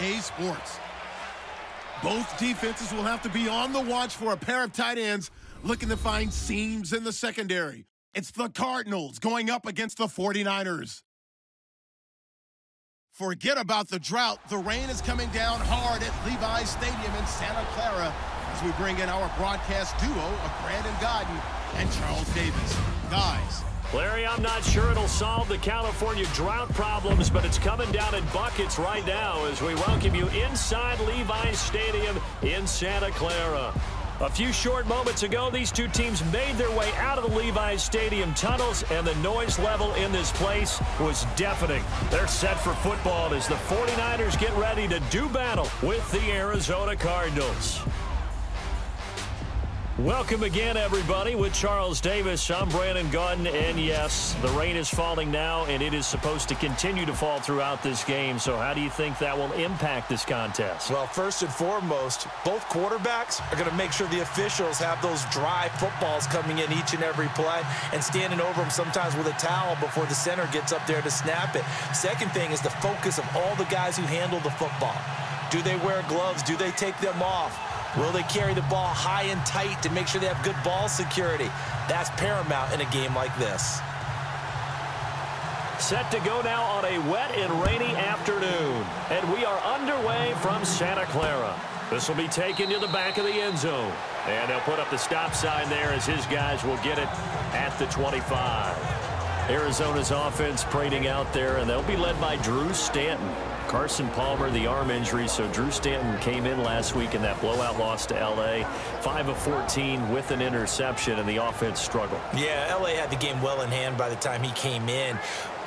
EA Sports. Both defenses will have to be on the watch for a pair of tight ends looking to find seams in the secondary. It's the Cardinals going up against the 49ers. Forget about the drought. The rain is coming down hard at Levi's Stadium in Santa Clara as we bring in our broadcast duo of Brandon Gaudin and Charles Davis. Guys, Larry, I'm not sure it'll solve the California drought problems, but it's coming down in buckets right now as we welcome you inside Levi's Stadium in Santa Clara. A few short moments ago, these two teams made their way out of the Levi's Stadium tunnels, and the noise level in this place was deafening. They're set for football as the 49ers get ready to do battle with the Arizona Cardinals. Welcome again, everybody, with Charles Davis. I'm Brandon Gaudin, and yes, the rain is falling now, and it is supposed to continue to fall throughout this game. So how do you think that will impact this contest? Well, first and foremost, both quarterbacks are going to make sure the officials have those dry footballs coming in each and every play and standing over them sometimes with a towel before the center gets up there to snap it. Second thing is the focus of all the guys who handle the football. Do they wear gloves? Do they take them off? Will they carry the ball high and tight to make sure they have good ball security? That's paramount in a game like this. Set to go now on a wet and rainy afternoon. And we are underway from Santa Clara. This will be taken to the back of the end zone. And they'll put up the stop sign there as his guys will get it at the 25. Arizona's offense parading out there, and they'll be led by Drew Stanton. Carson Palmer, the arm injury, so Drew Stanton came in last week in that blowout loss to L.A. 5 of 14 with an interception, and the offense struggled. Yeah, L.A. had the game well in hand by the time he came in.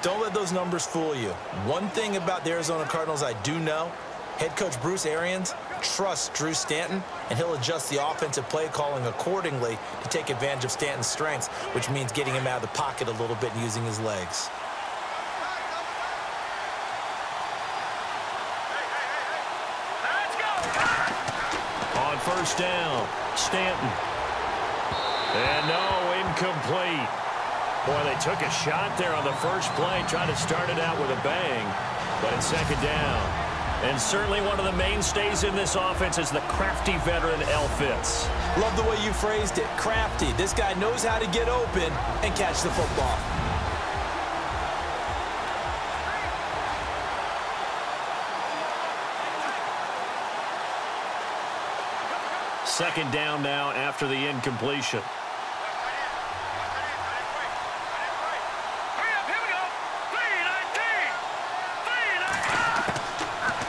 Don't let those numbers fool you. One thing about the Arizona Cardinals I do know, head coach Bruce Arians trusts Drew Stanton, and he'll adjust the offensive play calling accordingly to take advantage of Stanton's strengths, which means getting him out of the pocket a little bit and using his legs. On first down, Stanton. And no, incomplete. Boy, they took a shot there on the first play, trying to start it out with a bang, but it's second down. And certainly one of the mainstays in this offense is the crafty veteran L. Fitz. Love the way you phrased it. Crafty. This guy knows how to get open and catch the football. Second down now after the incompletion.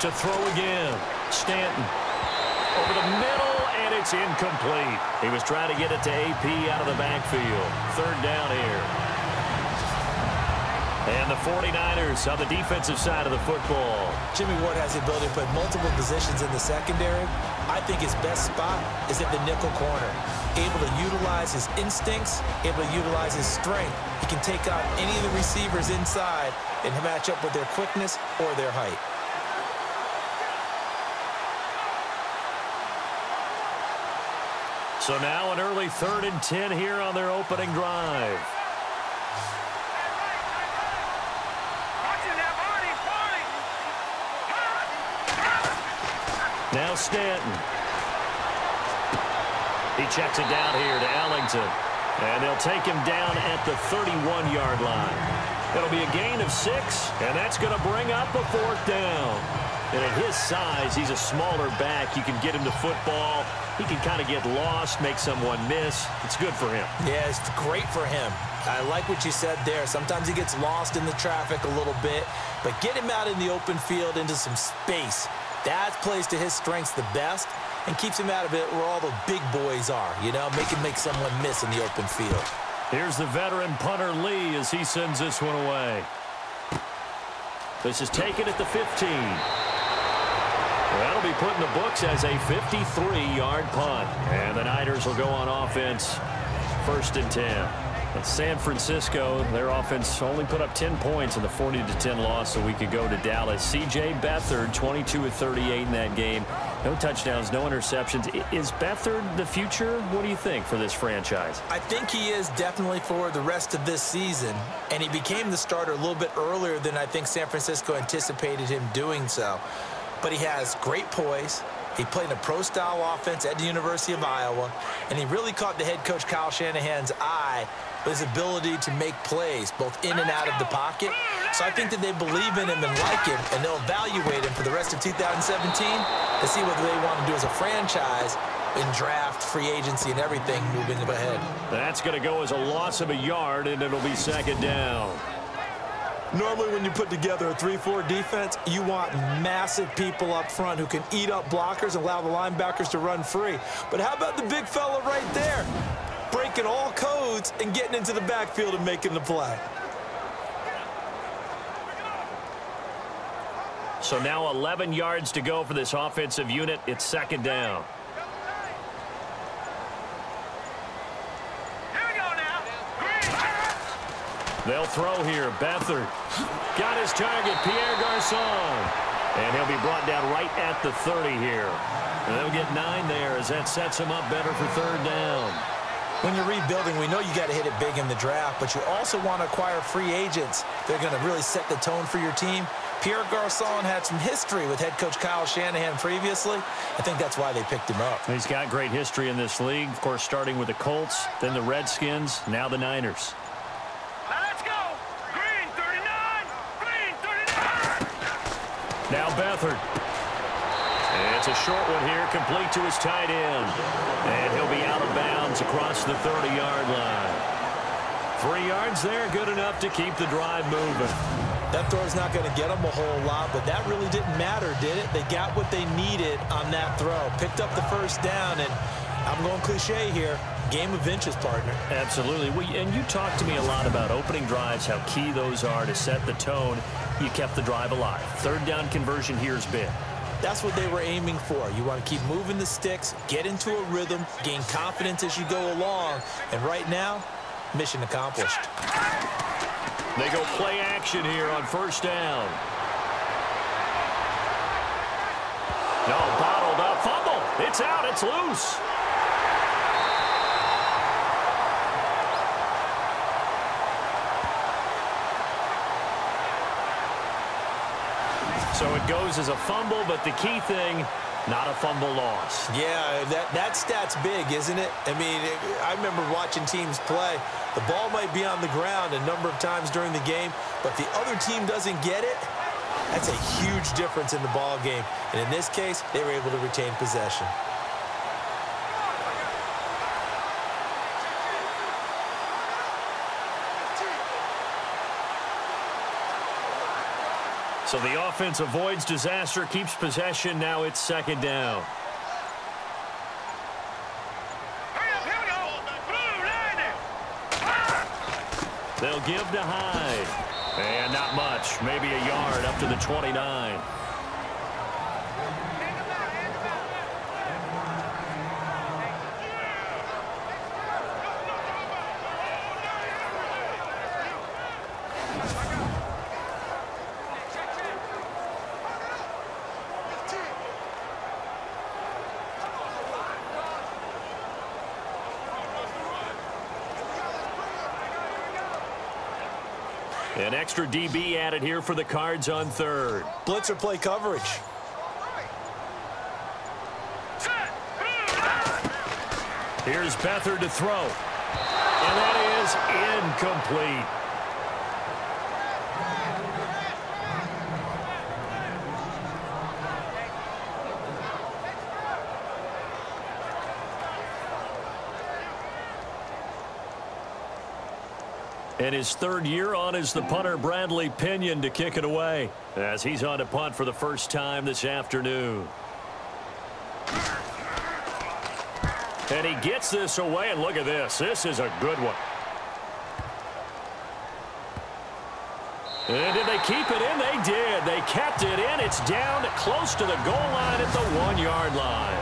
To throw again. Stanton. Over the middle, and it's incomplete. He was trying to get it to AP out of the backfield. Third down here. And the 49ers on the defensive side of the football. Jimmy Ward has the ability to put multiple positions in the secondary. I think his best spot is at the nickel corner. Able to utilize his instincts, able to utilize his strength. He can take out any of the receivers inside and match up with their quickness or their height. So now an early third and 10 here on their opening drive. Now Stanton. He checks it down here to Ellington. And they'll take him down at the 31-yard line. It'll be a gain of six, and that's going to bring up a fourth down. And at his size, he's a smaller back. You can get him to football. He can kind of get lost, make someone miss. It's good for him. Yeah, it's great for him. I like what you said there. Sometimes he gets lost in the traffic a little bit, but get him out in the open field into some space. That plays to his strengths the best and keeps him out of it where all the big boys are, you know, make him make someone miss in the open field. Here's the veteran punter Lee as he sends this one away. This is taken at the 15. That'll be put in the books as a 53-yard punt. And the Niners will go on offense first and 10. But San Francisco, their offense only put up 10 points in the 40-10 loss a week ago to Dallas. C.J. Beathard, 22 of 38 in that game. No touchdowns, no interceptions. Is Beathard the future? What do you think for this franchise? I think he is definitely for the rest of this season. And he became the starter a little bit earlier than I think San Francisco anticipated him doing so. but he has great poise. He played in a pro-style offense at the University of Iowa, and he really caught the head coach Kyle Shanahan's eye his ability to make plays both in and out of the pocket. So I think that they believe in him and like him, and they'll evaluate him for the rest of 2017 to see what they want to do as a franchise in draft, free agency, and everything moving ahead. That's going to go as a loss of a yard, and it'll be second down. Normally when you put together a 3-4 defense, you want massive people up front who can eat up blockers and allow the linebackers to run free. But how about the big fella right there? Breaking all codes and getting into the backfield and making the play. So now 11 yards to go for this offensive unit. It's second down. They'll throw here. Beathard got his target, Pierre Garcon. And he'll be brought down right at the 30 here. And they'll get nine there as that sets him up better for third down. When you're rebuilding, we know you got to hit it big in the draft, but you also want to acquire free agents. They're going to really set the tone for your team. Pierre Garcon had some history with head coach Kyle Shanahan previously. I think that's why they picked him up. He's got great history in this league, of course, starting with the Colts, then the Redskins, now the Niners. Now Beathard. And it's a short one here, complete to his tight end. And he'll be out bounds across the 30-yard line. Three yards there, good enough to keep the drive moving. That throw's not going to get them a whole lot, but that really didn't matter, did it? They got what they needed on that throw. Picked up the first down, and I'm going cliche here. Game of inches, partner. Absolutely. and you talked to me a lot about opening drives, how key those are to set the tone. You kept the drive alive. Third down conversion here is big. That's what they were aiming for. You want to keep moving the sticks, get into a rhythm, gain confidence as you go along. And right now, mission accomplished. They go play action here on first down. No, bottled up. Fumble. It's out. It's loose. So it goes as a fumble, but the key thing, not a fumble loss. Yeah, that, that stat's big, isn't it? I mean, I remember watching teams play. The ball might be on the ground a number of times during the game, but the other team doesn't get it. That's a huge difference in the ball game. And in this case, they were able to retain possession. So the offense avoids disaster, keeps possession. Now it's second down. They'll give to Hyde. And not much. Maybe a yard up to the 29. An extra DB added here for the Cards on third. Blitzer play coverage. Here's Beathard to throw. And that is incomplete. And his third year on is the punter Bradley Pinion to kick it away as he's on to punt for the first time this afternoon. And he gets this away, and look at this. This is a good one. And did they keep it in? They did. They kept it in. It's down close to the goal line at the one-yard line.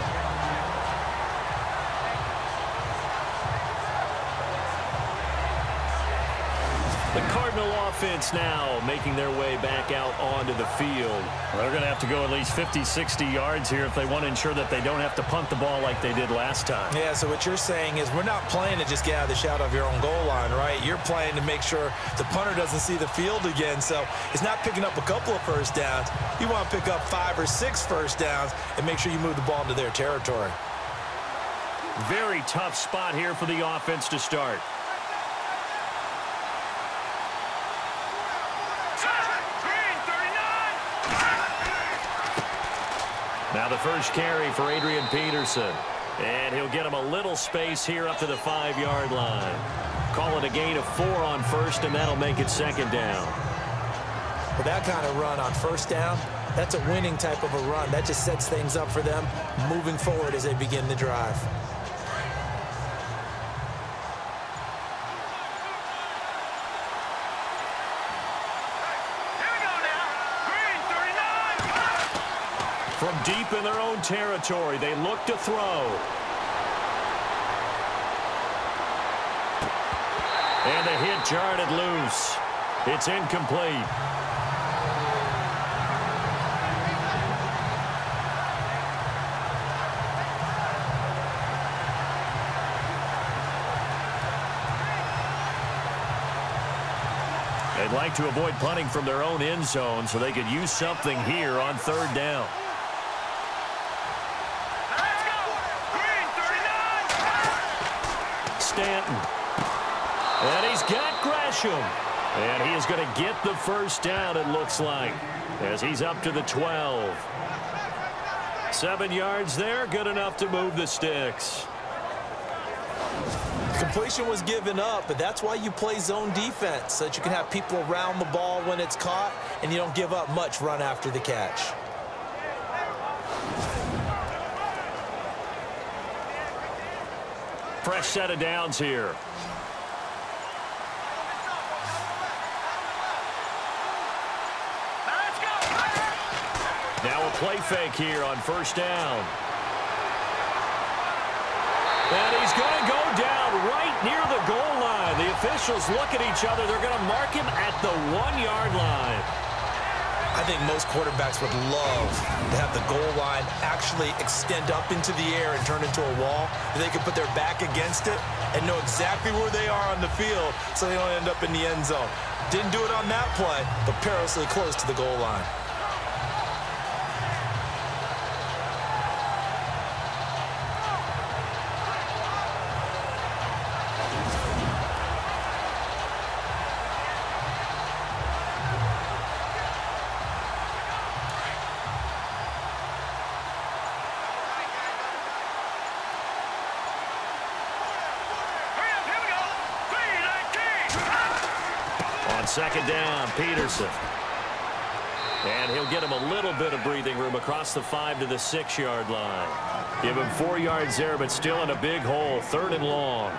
Offense now making their way back out onto the field. Well, they're going to have to go at least 50, 60 yards here if they want to ensure that they don't have to punt the ball like they did last time. Yeah, so what you're saying is we're not playing to just get out of the shadow of your own goal line, right? You're playing to make sure the punter doesn't see the field again. So it's not picking up a couple of first downs. You want to pick up five or six first downs and make sure you move the ball into their territory. Very tough spot here for the offense to start. Now the first carry for Adrian Peterson. And he'll get him a little space here up to the five-yard line. Call it a gain of four on first, and that'll make it second down. With that kind of run on first down, that's a winning type of a run. That just sets things up for them moving forward as they begin the drive. Territory, they look to throw. And the hit jarred it loose. It's incomplete. They'd like to avoid punting from their own end zone so they could use something here on third down. Stanton. And he's And he is going to get the first down, it looks like, as he's up to the 12. Seven yards there, good enough to move the sticks. Completion was given up, but that's why you play zone defense, so that you can have people around the ball when it's caught, and you don't give up much run after the catch. Fresh set of downs here. Play fake here on first down. And he's going to go down right near the goal line. The officials look at each other. They're going to mark him at the one-yard line. I think most quarterbacks would love to have the goal line actually extend up into the air and turn into a wall. They can put their back against it and know exactly where they are on the field so they don't end up in the end zone. Didn't do it on that play, but perilously close to the goal line. Of breathing room across the five to the six-yard line. Give him four yards there, but still in a big hole, third and long.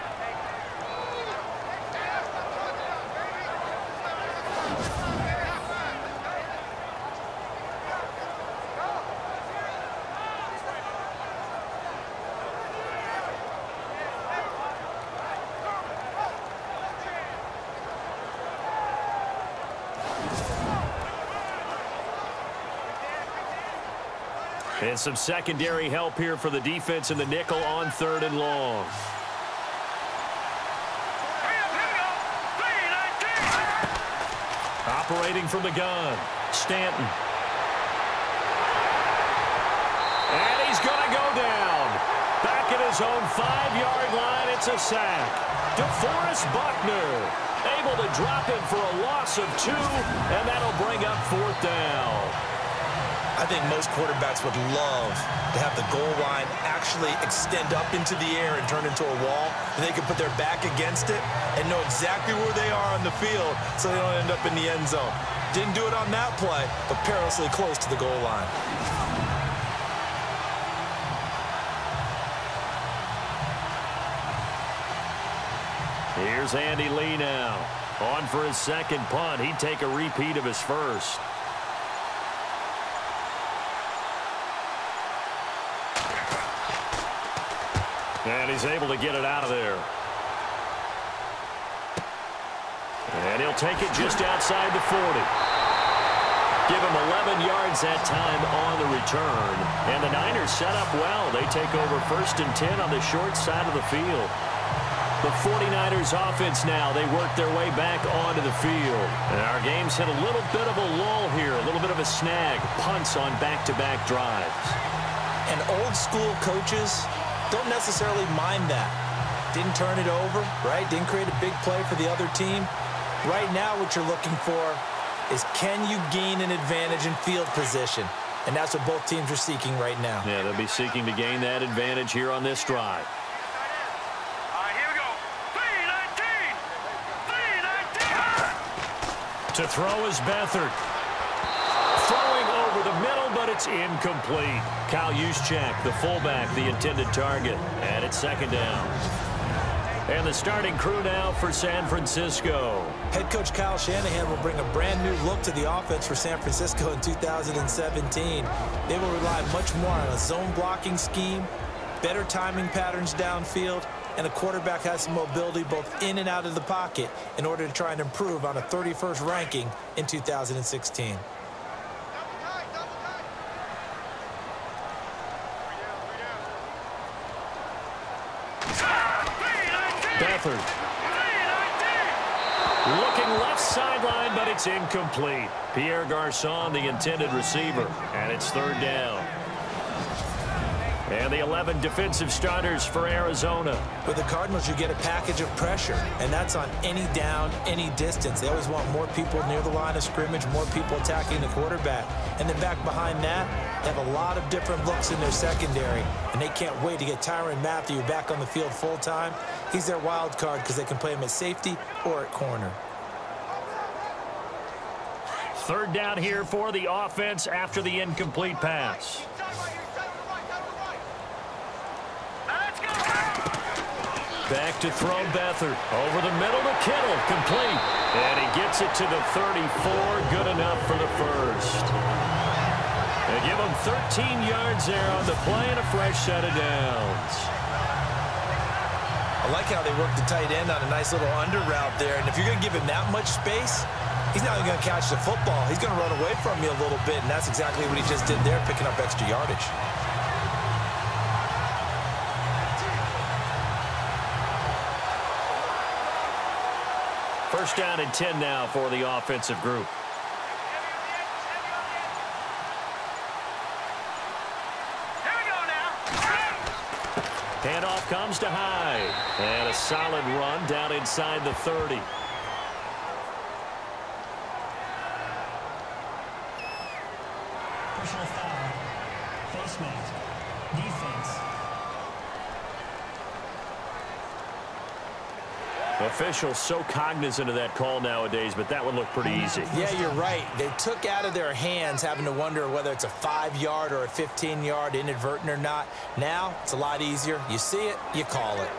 And some secondary help here for the defense in the nickel on third and long. Operating from the gun, Stanton. And he's going to go down. Back at his own five-yard line, it's a sack. DeForest Buckner able to drop him for a loss of two, and that'll bring up fourth down. I think most quarterbacks would love to have the goal line actually extend up into the air and turn into a wall. And they can put their back against it and know exactly where they are on the field so they don't end up in the end zone. Didn't do it on that play, but perilously close to the goal line. Here's Andy Lee now. On for his second punt. He'd take a repeat of his first. And he's able to get it out of there. And he'll take it just outside the 40. Give him 11 yards that time on the return. And the Niners set up well. They take over first and 10 on the short side of the field. The 49ers offense now, they work their way back onto the field. And our game's hit a little bit of a lull here, a little bit of a snag. Punts on back-to-back -back drives. And old school coaches don't necessarily mind that. Didn't turn it over, right? Didn't create a big play for the other team. Right now what you're looking for is can you gain an advantage in field position? And that's what both teams are seeking right now. Yeah, they'll be seeking to gain that advantage here on this drive. To throw is Beathard. Throwing over the middle, but it's incomplete. Kyle Juszczyk, the fullback, the intended target. And it's second down. And the starting crew now for San Francisco. Head coach Kyle Shanahan will bring a brand new look to the offense for San Francisco in 2017. They will rely much more on a zone blocking scheme, better timing patterns downfield, and a quarterback has some mobility both in and out of the pocket in order to try and improve on a 31st ranking in 2016. Looking left sideline, but it's incomplete. Pierre Garcon, the intended receiver, and it's third down. And the 11 defensive starters for Arizona. With the Cardinals, you get a package of pressure, and that's on any down, any distance. They always want more people near the line of scrimmage, more people attacking the quarterback. And then back behind that, they have a lot of different looks in their secondary, and they can't wait to get Tyrann Mathieu back on the field full time. He's their wild card because they can play him at safety or at corner. Third down here for the offense after the incomplete pass. Back to throw Beathard. Over the middle to Kittle. Complete. And he gets it to the 34. Good enough for the first. They give him 13 yards there on the play and a fresh set of downs. I like how they work the tight end on a nice little under route there. And if you're going to give him that much space, he's not even going to catch the football. He's going to run away from you a little bit, and that's exactly what he just did there, picking up extra yardage. First down and 10 now for the offensive group. Handoff comes to Hyde. And a solid run down inside the 30. Personal foul. Face mask. Defense. Officials so cognizant of that call nowadays, but that one looked pretty easy. Yeah, you're right. They took out of their hands having to wonder whether it's a five-yard or a 15-yard inadvertent or not. Now, it's a lot easier. You see it, you call it.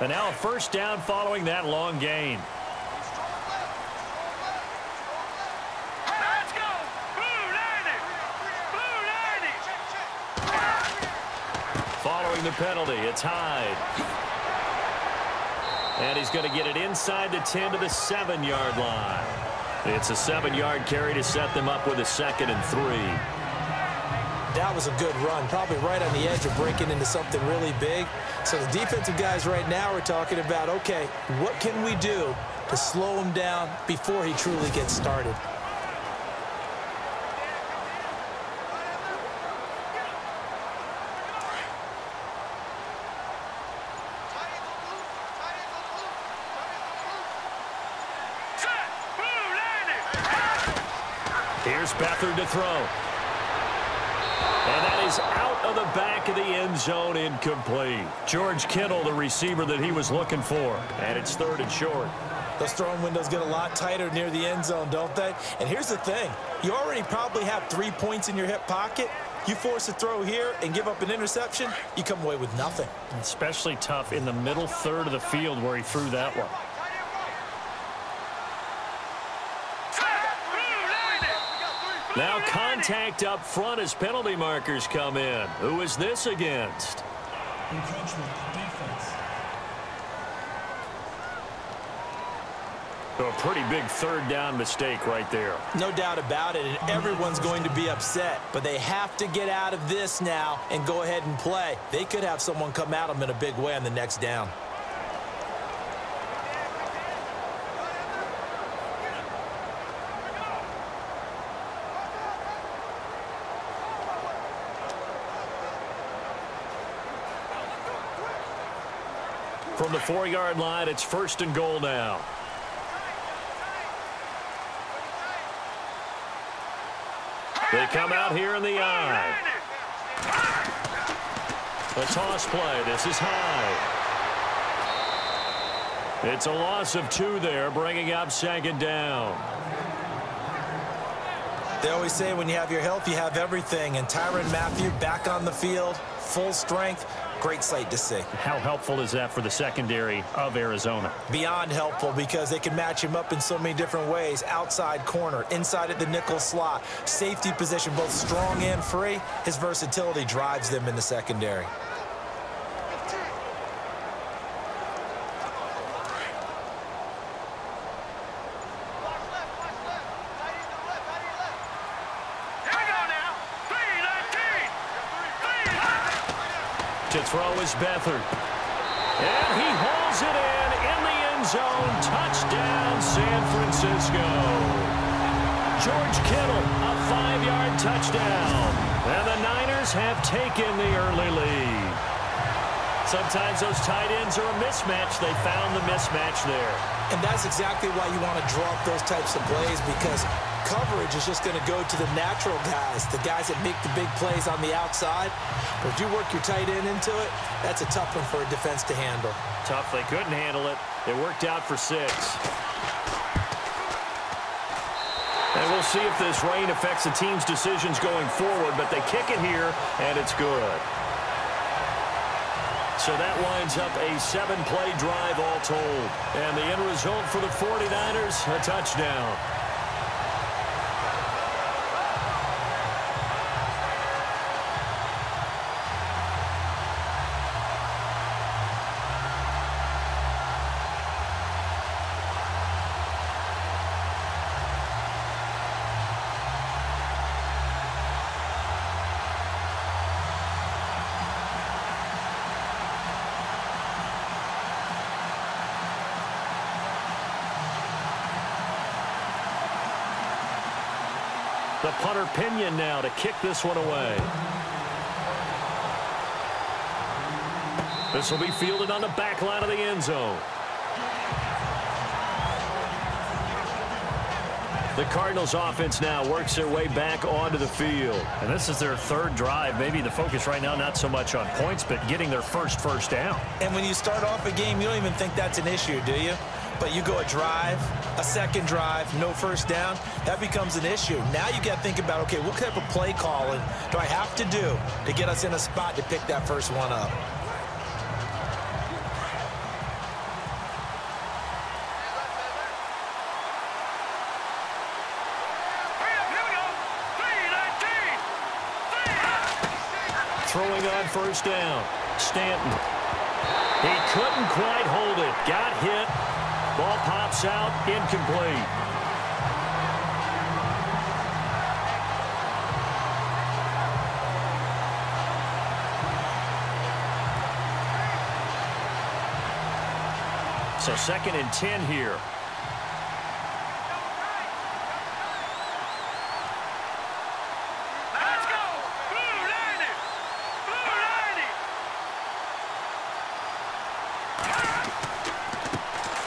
And now a first down following that long gain. The penalty. It's Hyde. And he's going to get it inside the 10 to the 7-yard line. It's a 7-yard carry to set them up with a second and three. That was a good run, probably right on the edge of breaking into something really big. So the defensive guys right now are talking about, okay, what can we do to slow him down before he truly gets started? Beathard to throw. And that is out of the back of the end zone, incomplete. George Kittle, the receiver that he was looking for. And it's third and short. Those throwing windows get a lot tighter near the end zone, don't they? And here's the thing. You already probably have three points in your hip pocket. You force a throw here and give up an interception, you come away with nothing. Especially tough in the middle third of the field where he threw that one. Now contact up front as penalty markers come in. Who is this against? Encroachment defense. A pretty big third down mistake right there. No doubt about it, and everyone's going to be upset. But they have to get out of this now and go ahead and play. They could have someone come at them in a big way on the next down. Four-yard line, it's first and goal now. They come out here in the I. A toss play. This is Hyde. It's a loss of two there, bringing up second down. They always say when you have your health, you have everything. And Tyrann Mathieu back on the field, full strength. Great sight to see. How helpful is that for the secondary of Arizona? Beyond helpful because they can match him up in so many different ways. Outside corner, inside at the nickel slot, safety position, both strong and free. His versatility drives them in the secondary. To throw is Beathard. And he hauls it in in the end zone. Touchdown, San Francisco. George Kittle, a five-yard touchdown. And the Niners have taken the early lead. Sometimes those tight ends are a mismatch. They found the mismatch there. And that's exactly why you want to drop those types of plays because coverage is just going to go to the natural guys, the guys that make the big plays on the outside. But if you work your tight end into it, that's a tough one for a defense to handle. Tough. They couldn't handle it. It worked out for six. And we'll see if this rain affects the team's decisions going forward, but they kick it here, and it's good. So that winds up a seven-play drive all told. And the end result for the 49ers, a touchdown. Pinion now to kick this one away. This will be fielded on the back line of the end zone. The Cardinals offense now works their way back onto the field. And this is their third drive. Maybe the focus right now not so much on points, but getting their first first down. And when you start off a game, you don't even think that's an issue, do you? But you go a drive, a second drive, no first down, that becomes an issue. Now you got to think about, okay, what type of play calling do I have to do to get us in a spot to pick that first one up? Throwing on first down. Stanton. He couldn't quite hold it. Got hit. Ball pops out. Incomplete. So second and 10 here. Let's go! Blue 90! Blue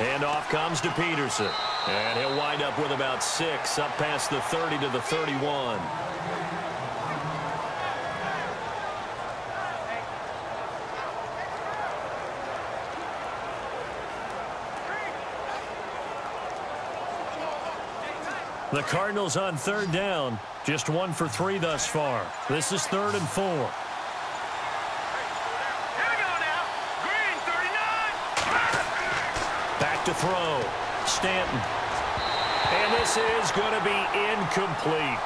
90! Handoff comes to Peterson. And he'll wind up with about six up past the 30 to the 31. The Cardinals on third down. Just one for three thus far. This is third and four. Here we go now! Green 39! Back to throw. Stanton. And this is going to be incomplete.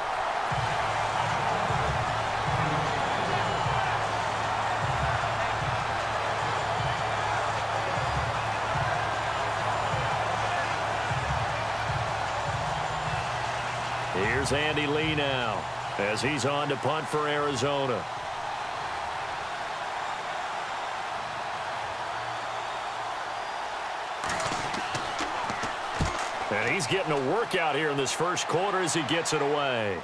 Here's Andy Lee now as he's on to punt for Arizona. He's getting a workout here in this first quarter as he gets it away.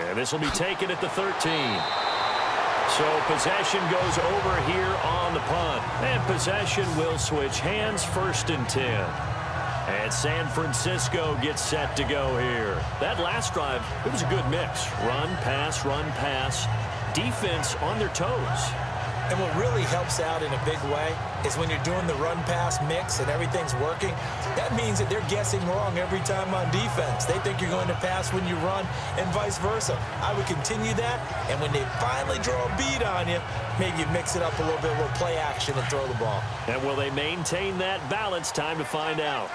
And this will be taken at the 13. So possession goes over here on the punt. And possession will switch hands first and 10. And San Francisco gets set to go here. That last drive, it was a good mix. Run, pass, run, pass. Defense on their toes. And what really helps out in a big way is when you're doing the run-pass mix and everything's working, that means that they're guessing wrong every time on defense. They think you're going to pass when you run and vice versa. I would continue that, and when they finally draw a beat on you, maybe you mix it up a little bit, little play action and throw the ball. And will they maintain that balance? Time to find out.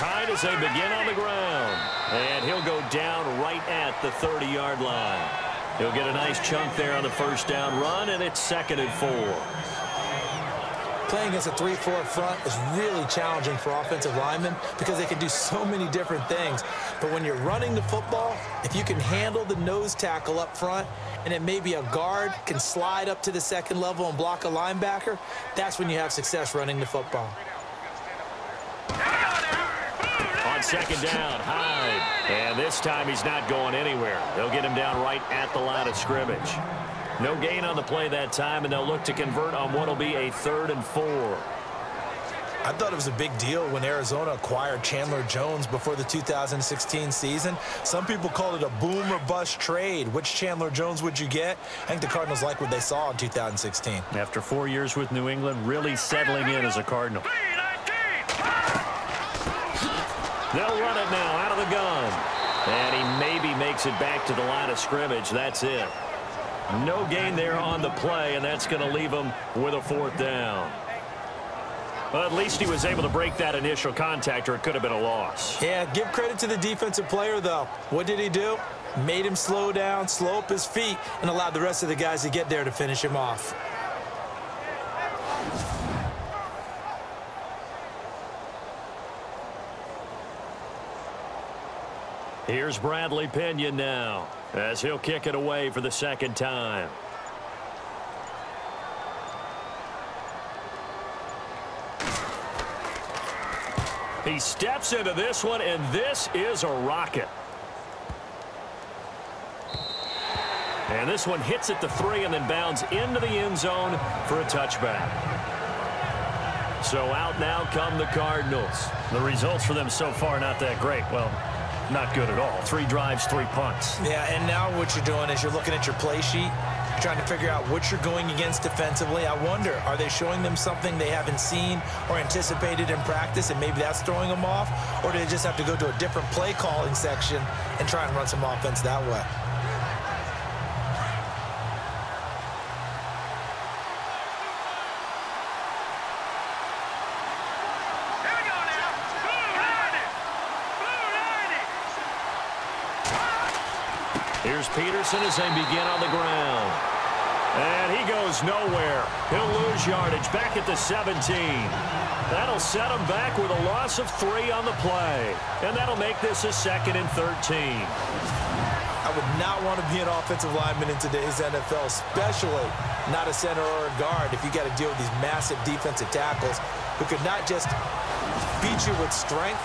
Hyde as they begin on the ground. And he'll go down right at the 30-yard line. He'll get a nice chunk there on the first down run, and it's second and four. Playing against a 3-4 front is really challenging for offensive linemen because they can do so many different things. But when you're running the football, if you can handle the nose tackle up front, and it may be a guard can slide up to the second level and block a linebacker, that's when you have success running the football. On second down, Hyde. And this time he's not going anywhere. They'll get him down right at the line of scrimmage. No gain on the play that time, and they'll look to convert on what will be a third and four. I thought it was a big deal when Arizona acquired Chandler Jones before the 2016 season. Some people called it a boom or bust trade. Which Chandler Jones would you get? I think the Cardinals like what they saw in 2016. After four years with New England, really settling in as a Cardinal. They'll run it now out of the gun. And he maybe makes it back to the line of scrimmage. That's it. No gain there on the play, and that's going to leave him with a fourth down. Well, at least he was able to break that initial contact, or it could have been a loss. Yeah, give credit to the defensive player, though. What did he do? Made him slow down, slow up his feet, and allowed the rest of the guys to get there to finish him off. Here's Bradley Pinion now as he'll kick it away for the second time. He steps into this one, and this is a rocket. And this one hits at the three and then bounds into the end zone for a touchback. So out now come the Cardinals. The results for them so far not that great. Well, not good at all. Three drives, three punts. Yeah, and now what you're doing is you're looking at your play sheet, trying to figure out what you're going against defensively. I wonder, are they showing them something they haven't seen or anticipated in practice, and maybe that's throwing them off? Or do they just have to go to a different play calling section and try and run some offense that way? Peterson as they begin on the ground. And he goes nowhere. He'll lose yardage back at the 17. That'll set him back with a loss of three on the play. And that'll make this a second and 13. I would not want to be an offensive lineman in today's NFL, especially not a center or a guard if you got to deal with these massive defensive tackles who could not just beat you with strength,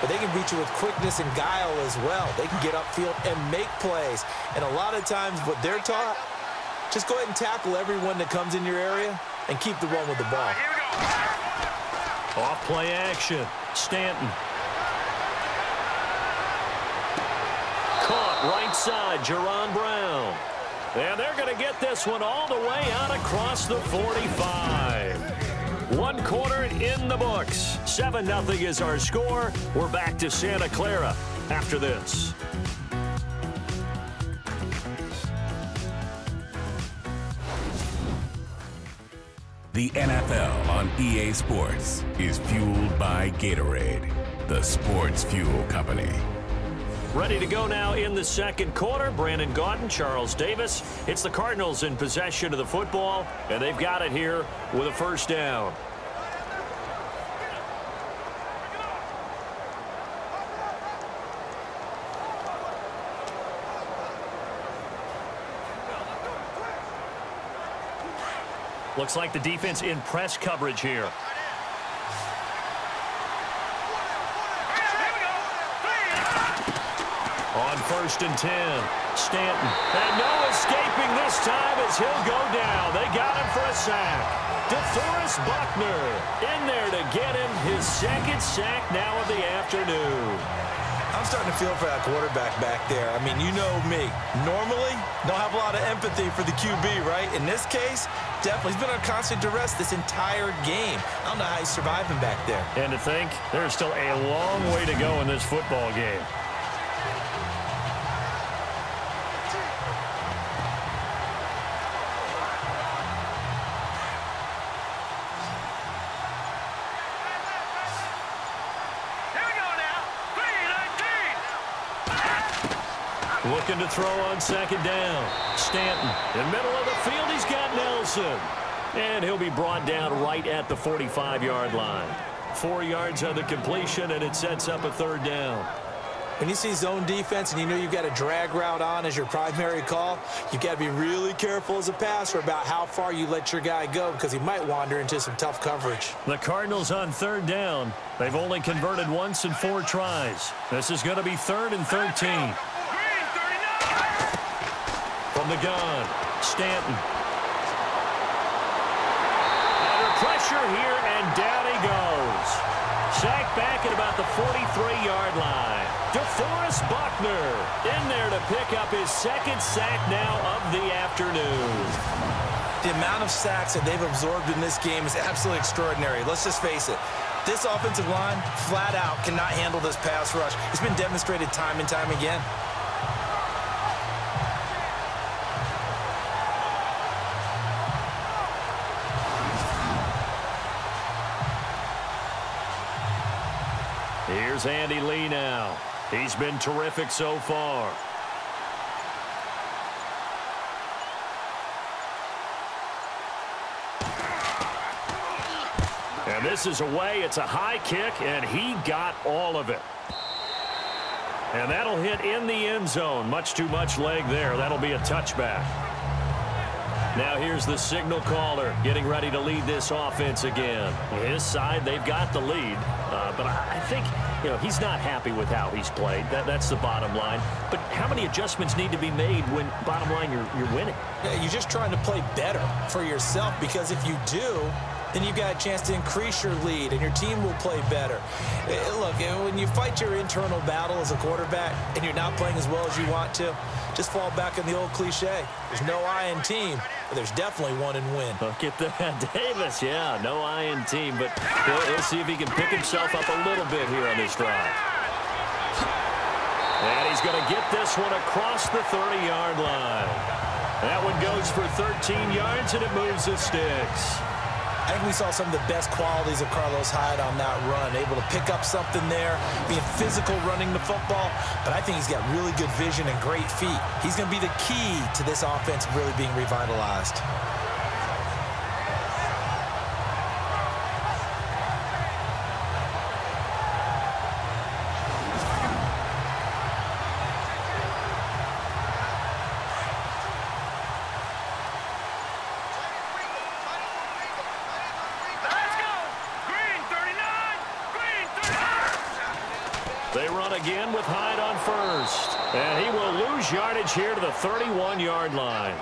but they can beat you with quickness and guile as well. They can get upfield and make plays. And a lot of times what they're taught, just go ahead and tackle everyone that comes in your area and keep the one with the ball. Off play action. Stanton. Caught right side, Jaron Brown. And they're going to get this one all the way out across the 45. One quarter in the books. 7-0 is our score. We're back to Santa Clara after this. The NFL on EA Sports is fueled by Gatorade, the sports fuel company. Ready to go now in the second quarter. Brandon Gaudin, Charles Davis. It's the Cardinals in possession of the football, and they've got it here with a first down. Looks like the defense in press coverage here. On first and ten, Stanton. And no escaping this time as he'll go down. They got him for a sack. DeForest Buckner in there to get him his second sack now of the afternoon. I'm starting to feel for that quarterback back there. I mean, you know me. Normally, don't have a lot of empathy for the QB, right? In this case, definitely. He's been on constant duress this entire game. I don't know how he's surviving back there. And to think, there's still a long way to go in this football game. Throw on second down. Stanton in the middle of the field. He's got Nelson. And he'll be brought down right at the 45-yard line. Four yards on the completion, and it sets up a third down. When you see zone defense and you know you've got a drag route on as your primary call, you've got to be really careful as a passer about how far you let your guy go because he might wander into some tough coverage. The Cardinals on third down. They've only converted once in four tries. This is going to be third and 13. From the gun, Stanton. Under pressure here, and down he goes. Sacked back at about the 43-yard line. DeForest Buckner in there to pick up his second sack now of the afternoon. The amount of sacks that they've absorbed in this game is absolutely extraordinary. Let's just face it. This offensive line, flat out, cannot handle this pass rush. It's been demonstrated time and time again. Andy Lee now. He's been terrific so far. And this is away. It's a high kick, and he got all of it. And that'll hit in the end zone. Much too much leg there. That'll be a touchback. Now here's the signal caller getting ready to lead this offense again. His side, they've got the lead. Uh, but I think, you know, he's not happy with how he's played. That, that's the bottom line. But how many adjustments need to be made when, bottom line, you're, you're winning? Yeah, you're just trying to play better for yourself because if you do, then you've got a chance to increase your lead and your team will play better. Eh, look, when you fight your internal battle as a quarterback and you're not playing as well as you want to, just fall back on the old cliche. There's no I in team, but there's definitely one in win. Look at that. Davis, yeah, no I in team, but we'll, we'll see if he can pick himself up a little bit here on this drive. And he's going to get this one across the 30-yard line. That one goes for 13 yards, and it moves the sticks. I think we saw some of the best qualities of Carlos Hyde on that run. Able to pick up something there, being physical running the football. But I think he's got really good vision and great feet. He's going to be the key to this offense really being revitalized. They run again with Hyde on first. And he will here to the 31-yard line.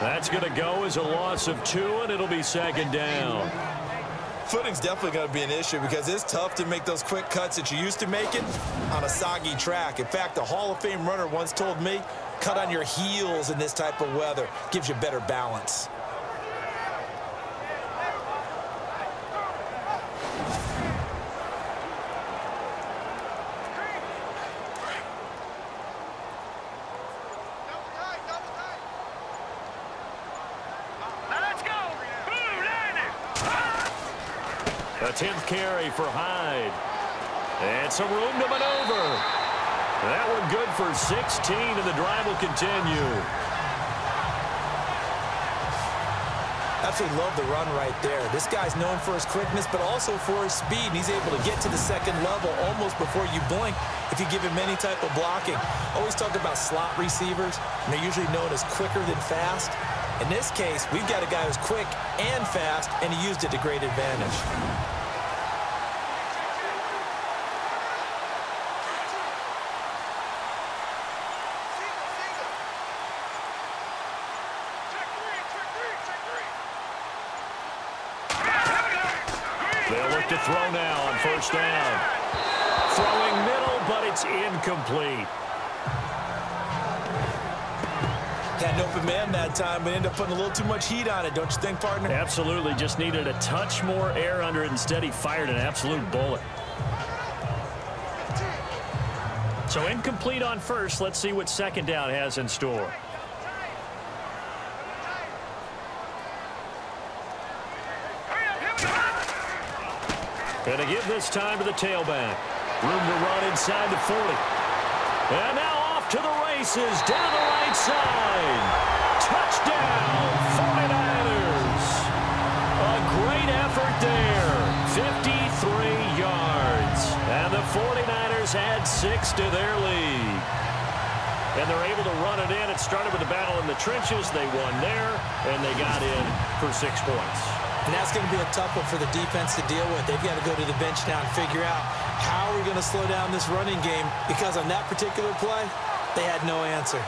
That's going to go as a loss of two, and it'll be second down. Footing's definitely going to be an issue because it's tough to make those quick cuts that you used to making on a soggy track. In fact, a Hall of Fame runner once told me, cut on your heels in this type of weather. Gives you better balance. Let's go. Blue landed. A 10th carry for Hyde. And some room to maneuver. That one good for 16, and the drive will continue. Absolutely love the run right there. This guy's known for his quickness, but also for his speed. And he's able to get to the second level almost before you blink if you give him any type of blocking. Always talk about slot receivers, and they're usually known as quicker than fast. In this case, we've got a guy who's quick and fast, and he used it to great advantage. They'll look to throw now on first down. Throwing middle, but it's incomplete. Had an open man that time, but ended up putting a little too much heat on it, don't you think, partner? Absolutely. Just needed a touch more air under it. Instead, he fired an absolute bullet. So incomplete on first. Let's see what second down has in store. Going to give this time to the tailback. Room to run inside the 40. And now off to the races, down the right side. Touchdown, 49ers. A great effort there. 53 yards. And the 49ers add six to their lead. And they're able to run it in. It started with a battle in the trenches. They won there, and they got in for six points. And that's going to be a tough one for the defense to deal with. They've got to go to the bench now and figure out how are we going to slow down this running game because on that particular play, they had no answer.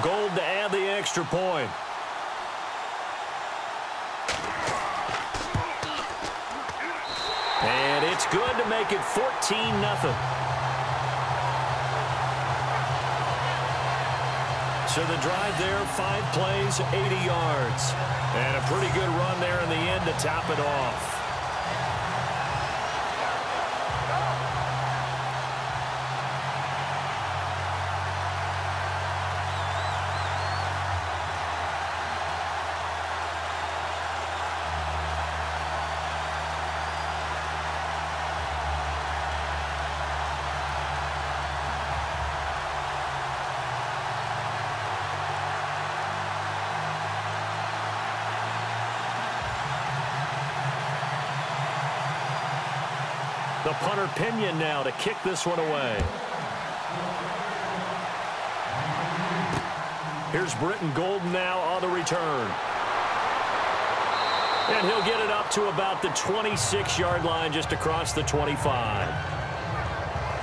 Gould to add the extra point. It's good to make it 14 nothing. So the drive there, five plays, 80 yards. And a pretty good run there in the end to top it off. The punter Pinion now to kick this one away. Here's Brittan Golden now on the return. And he'll get it up to about the 26-yard line just across the 25.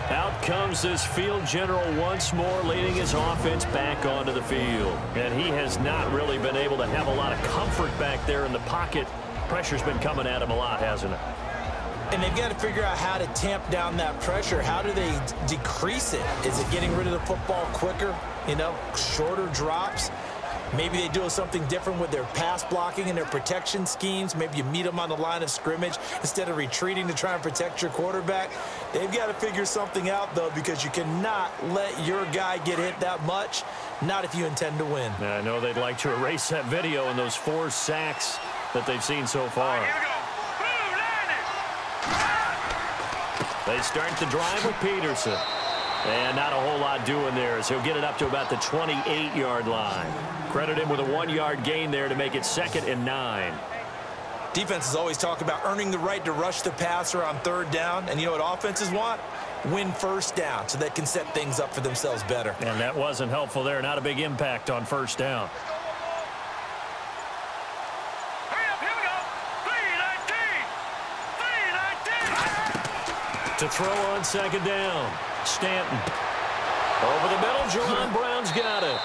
Out comes this field general once more, leading his offense back onto the field. And he has not really been able to have a lot of comfort back there in the pocket. Pressure's been coming at him a lot, hasn't it? And they've got to figure out how to tamp down that pressure. How do they decrease it? Is it getting rid of the football quicker? You know, shorter drops? Maybe they do something different with their pass blocking and their protection schemes. Maybe you meet them on the line of scrimmage instead of retreating to try and protect your quarterback. They've got to figure something out, though, because you cannot let your guy get hit that much, not if you intend to win. I know they'd like to erase that video and those four sacks that they've seen so far. They start the drive with Peterson. And not a whole lot doing there as he'll get it up to about the 28-yard line. Credit him with a one-yard gain there to make it second and nine. Defenses always talk about earning the right to rush the passer on third down. And you know what offenses want? Win first down so they can set things up for themselves better. And that wasn't helpful there. Not a big impact on first down. To throw on second down. Stanton. Over the middle, Jaron Brown's got it.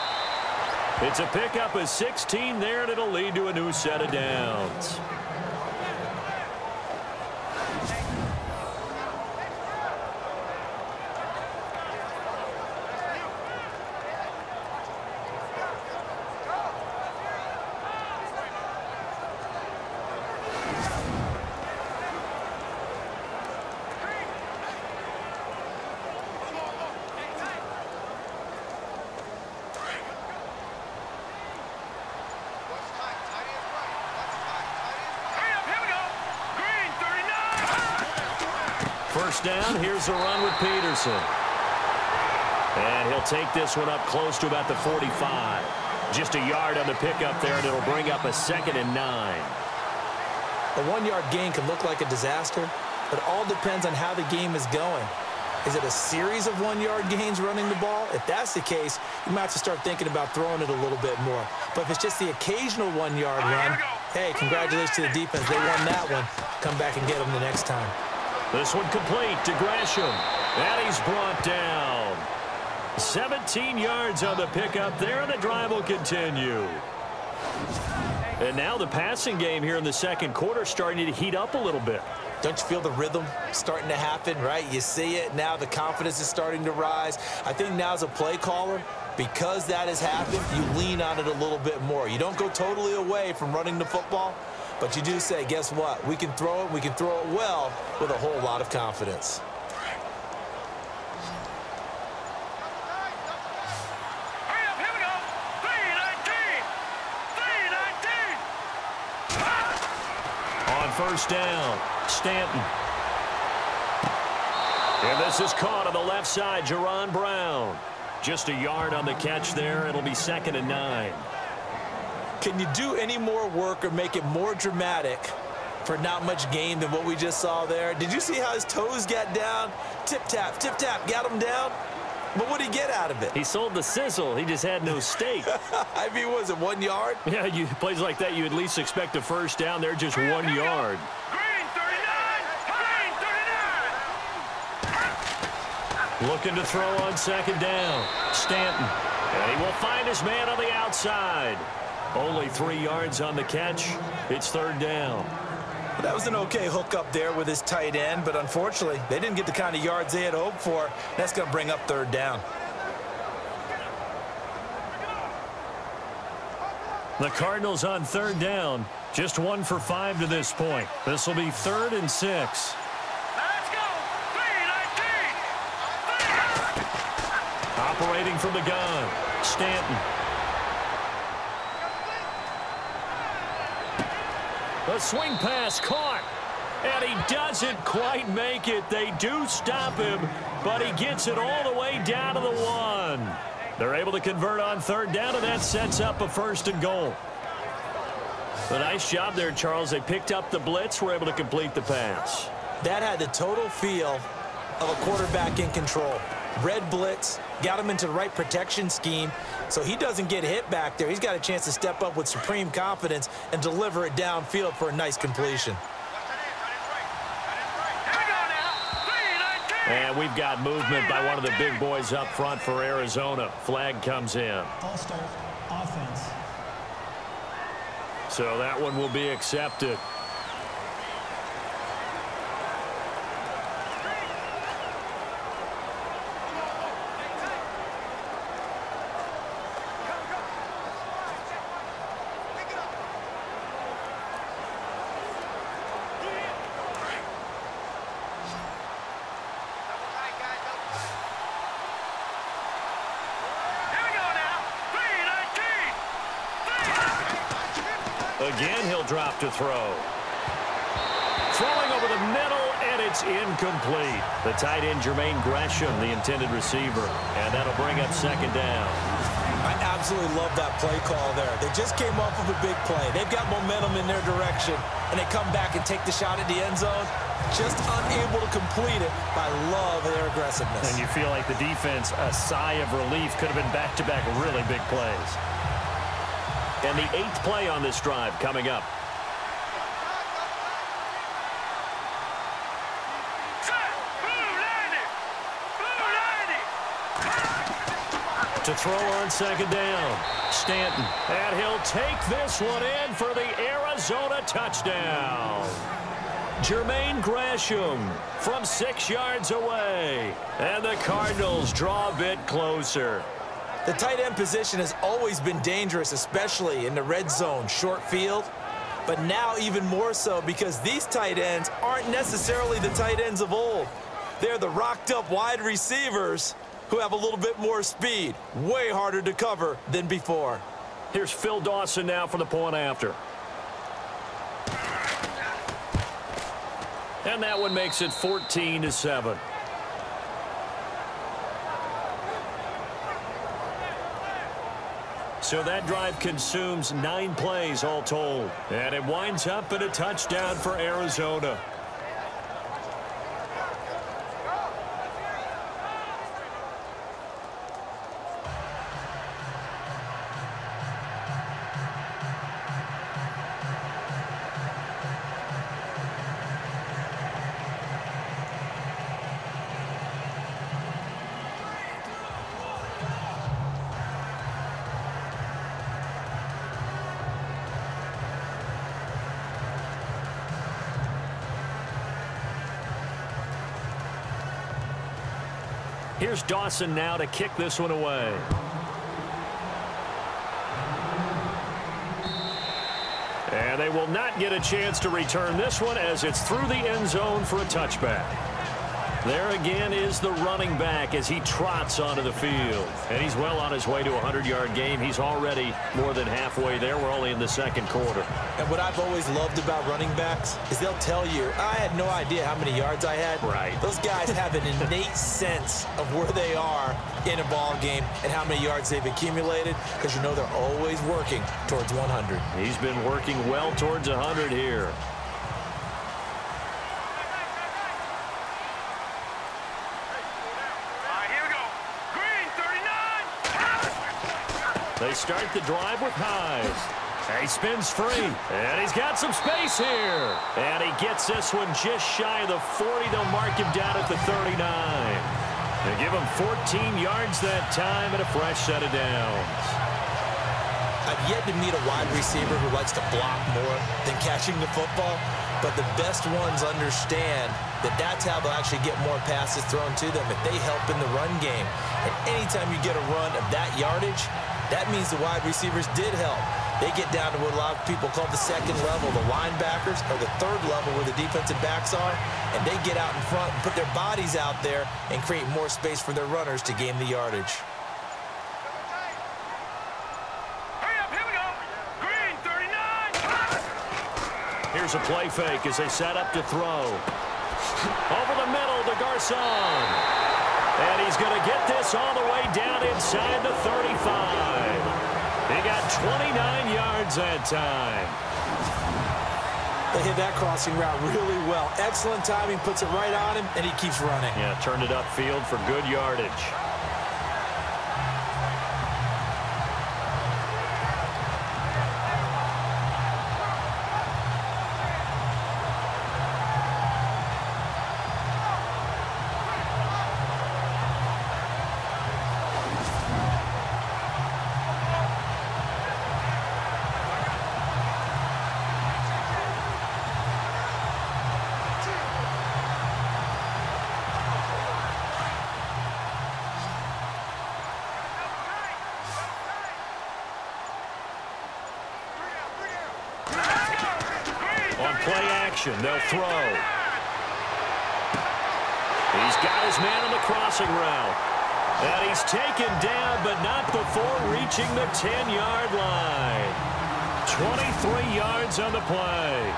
It's a pickup of 16 there, and it'll lead to a new set of downs. Down, here's the run with Peterson. And he'll take this one up close to about the 45. Just a yard on the pickup there, and it'll bring up a second and nine. A one-yard gain can look like a disaster. But it all depends on how the game is going. Is it a series of one-yard gains running the ball? If that's the case, you might have to start thinking about throwing it a little bit more. But if it's just the occasional one-yard run, hey, congratulations to the defense. They won that one. Come back and get them the next time. This one complete to Gresham. And he's brought down. 17 yards on the pickup there, and the drive will continue. And now the passing game here in the second quarter starting to heat up a little bit. Don't you feel the rhythm starting to happen, right? You see it. Now the confidence is starting to rise. I think now as a play caller, because that has happened, you lean on it a little bit more. You don't go totally away from running the football, but you do say, guess what? We can throw it. We can throw it well with a whole lot of confidence. Hurry up, here we go. 319. 319. On first down, Stanton. And this is caught on the left side, Jaron Brown. Just a yard on the catch there. It'll be second and nine. Can you do any more work or make it more dramatic for not much gain than what we just saw there? Did you see how his toes got down? Tip-tap, tip-tap, got him down. But what did he get out of it? He sold the sizzle. He just had no stake. I mean, was it one yard? Yeah, you plays like that, you at least expect a first down. They're just one yard. Green 39. Green 39. Looking to throw on second down. Stanton. And he will find his man on the outside. Only three yards on the catch. It's third down. That was an okay hook up there with his tight end, but unfortunately, they didn't get the kind of yards they had hoped for. That's going to bring up third down. The Cardinals on third down. Just one for five to this point. This will be third and six. Let's go. 319. Operating from the gun. Stanton. The swing pass caught. And he doesn't quite make it. They do stop him, but he gets it all the way down to the one. They're able to convert on third down, and that sets up a first and goal. A nice job there, Charles. They picked up the blitz, were able to complete the pass. That had the total feel of a quarterback in control. Red blitz, got him into the right protection scheme, so he doesn't get hit back there. He's got a chance to step up with supreme confidence and deliver it downfield for a nice completion. Here we go now. 319. And we've got movement by one of the big boys up front for Arizona. Flag comes in. False start. Offense. So that one will be accepted. Drop to throw. Throwing over the middle, and it's incomplete. The tight end, Jermaine Gresham, the intended receiver. And that'll bring up second down. I absolutely love that play call there. They just came off of a big play. They've got momentum in their direction, and they come back and take the shot at the end zone. Just unable to complete it, I love their aggressiveness. And you feel like the defense, a sigh of relief, could have been back-to-back really big plays. And the eighth play on this drive coming up. To throw on second down. Stanton. And he'll take this one in for the Arizona touchdown. Jermaine Gresham from six yards away. And the Cardinals draw a bit closer. The tight end position has always been dangerous, especially in the red zone, short field. But now even more so because these tight ends aren't necessarily the tight ends of old. They're the rocked-up wide receivers who have a little bit more speed. Way harder to cover than before. Here's Phil Dawson now for the point after. And that one makes it 14 to 7. So that drive consumes nine plays all told. And it winds up in a touchdown for Arizona. Here's Dawson now to kick this one away. And they will not get a chance to return this one as it's through the end zone for a touchback. There again is the running back as he trots onto the field. And he's well on his way to a 100-yard game. He's already more than halfway there. We're only in the second quarter. And what I've always loved about running backs is they'll tell you, I had no idea how many yards I had. Right. Those guys have an innate sense of where they are in a ball game and how many yards they've accumulated because you know they're always working towards 100. He's been working well towards 100 here. They start the drive with He spins free, and he's got some space here. And he gets this one just shy of the 40. They'll mark him down at the 39. They give him 14 yards that time and a fresh set of downs. I've yet to meet a wide receiver who likes to block more than catching the football, but the best ones understand that that's how they'll actually get more passes thrown to them if they help in the run game. And anytime you get a run of that yardage, that means the wide receivers did help. They get down to what a lot of people call the second level, the linebackers, or the third level where the defensive backs are, and they get out in front and put their bodies out there and create more space for their runners to gain the yardage. Here's a play fake as they set up to throw. Over the middle to Garcon. And he's going to get this all the way down inside the 35. He got 29 yards that time. They hit that crossing route really well. Excellent timing, puts it right on him, and he keeps running. Yeah, turned it upfield for good yardage. They'll throw. He's got his man on the crossing route. And he's taken down, but not before reaching the 10-yard line. 23 yards on the play.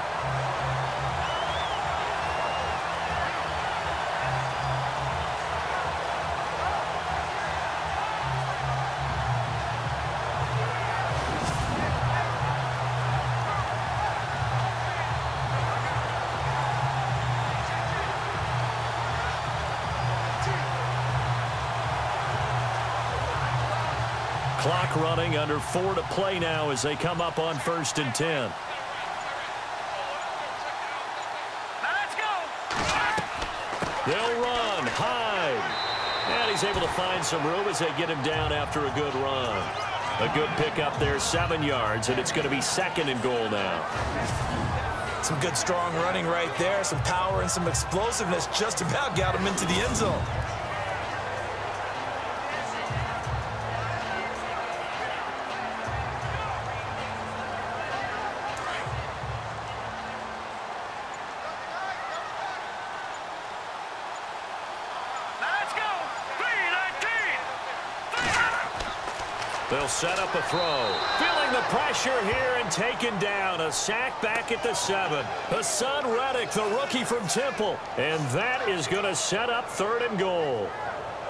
Clock running under four to play now as they come up on first and 10. They'll run. Hyde. And he's able to find some room as they get him down after a good run. A good pickup there, seven yards, and it's going to be second and goal now. Some good strong running right there, some power and some explosiveness just about got him into the end zone. They'll set up a throw. Feeling the pressure here and taken down. A sack back at the seven. Haason Reddick, the rookie from Temple. And that is going to set up third and goal.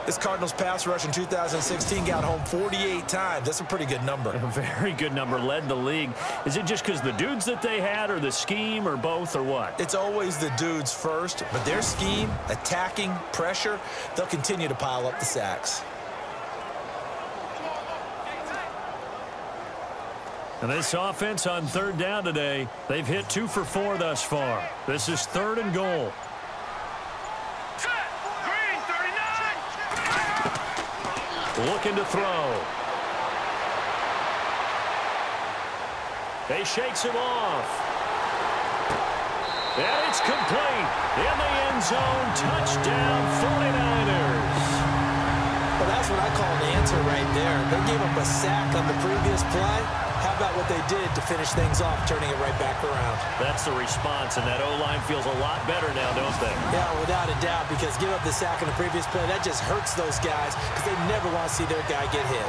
This Cardinals pass rush in 2016 got home 48 times. That's a pretty good number. A very good number, led the league. Is it just because the dudes that they had or the scheme or both or what? It's always the dudes first, but their scheme, attacking, pressure, they'll continue to pile up the sacks. And this offense on third down today, they've hit two for four thus far. This is third and goal. Looking to throw. They shakes him off. And it's complete. In the end zone, touchdown 49ers. Well, that's what I call an answer right there. They gave up a sack on the previous play. How about what they did to finish things off, turning it right back around? That's the response, and that O-line feels a lot better now, don't they? Yeah, without a doubt, because give up the sack in the previous play, that just hurts those guys because they never want to see their guy get hit.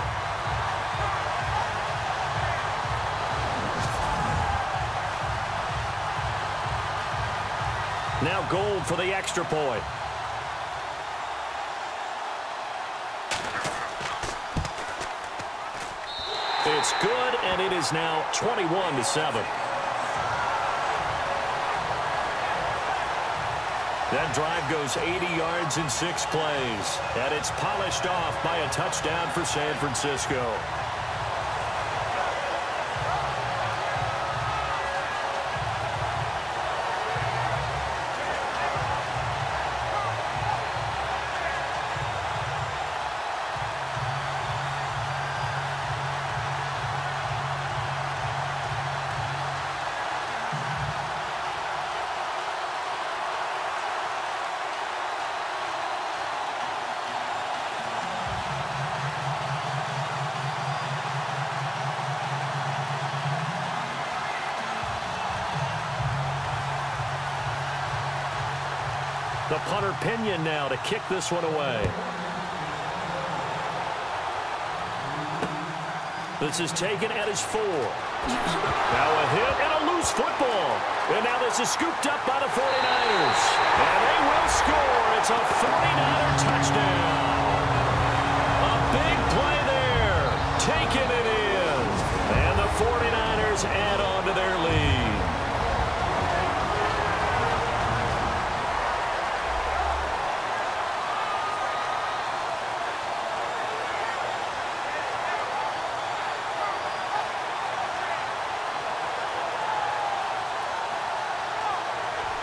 Now Gould for the extra point. It's good, it is now 21 to 7. That drive goes 80 yards in six plays, and it's polished off by a touchdown for San Francisco. Pinion now to kick this one away. This is taken at his four. Now a hit and a loose football. And now this is scooped up by the 49ers. And they will score. It's a 49er touchdown. A big play there. Taking it in. And the 49ers add on to their lead.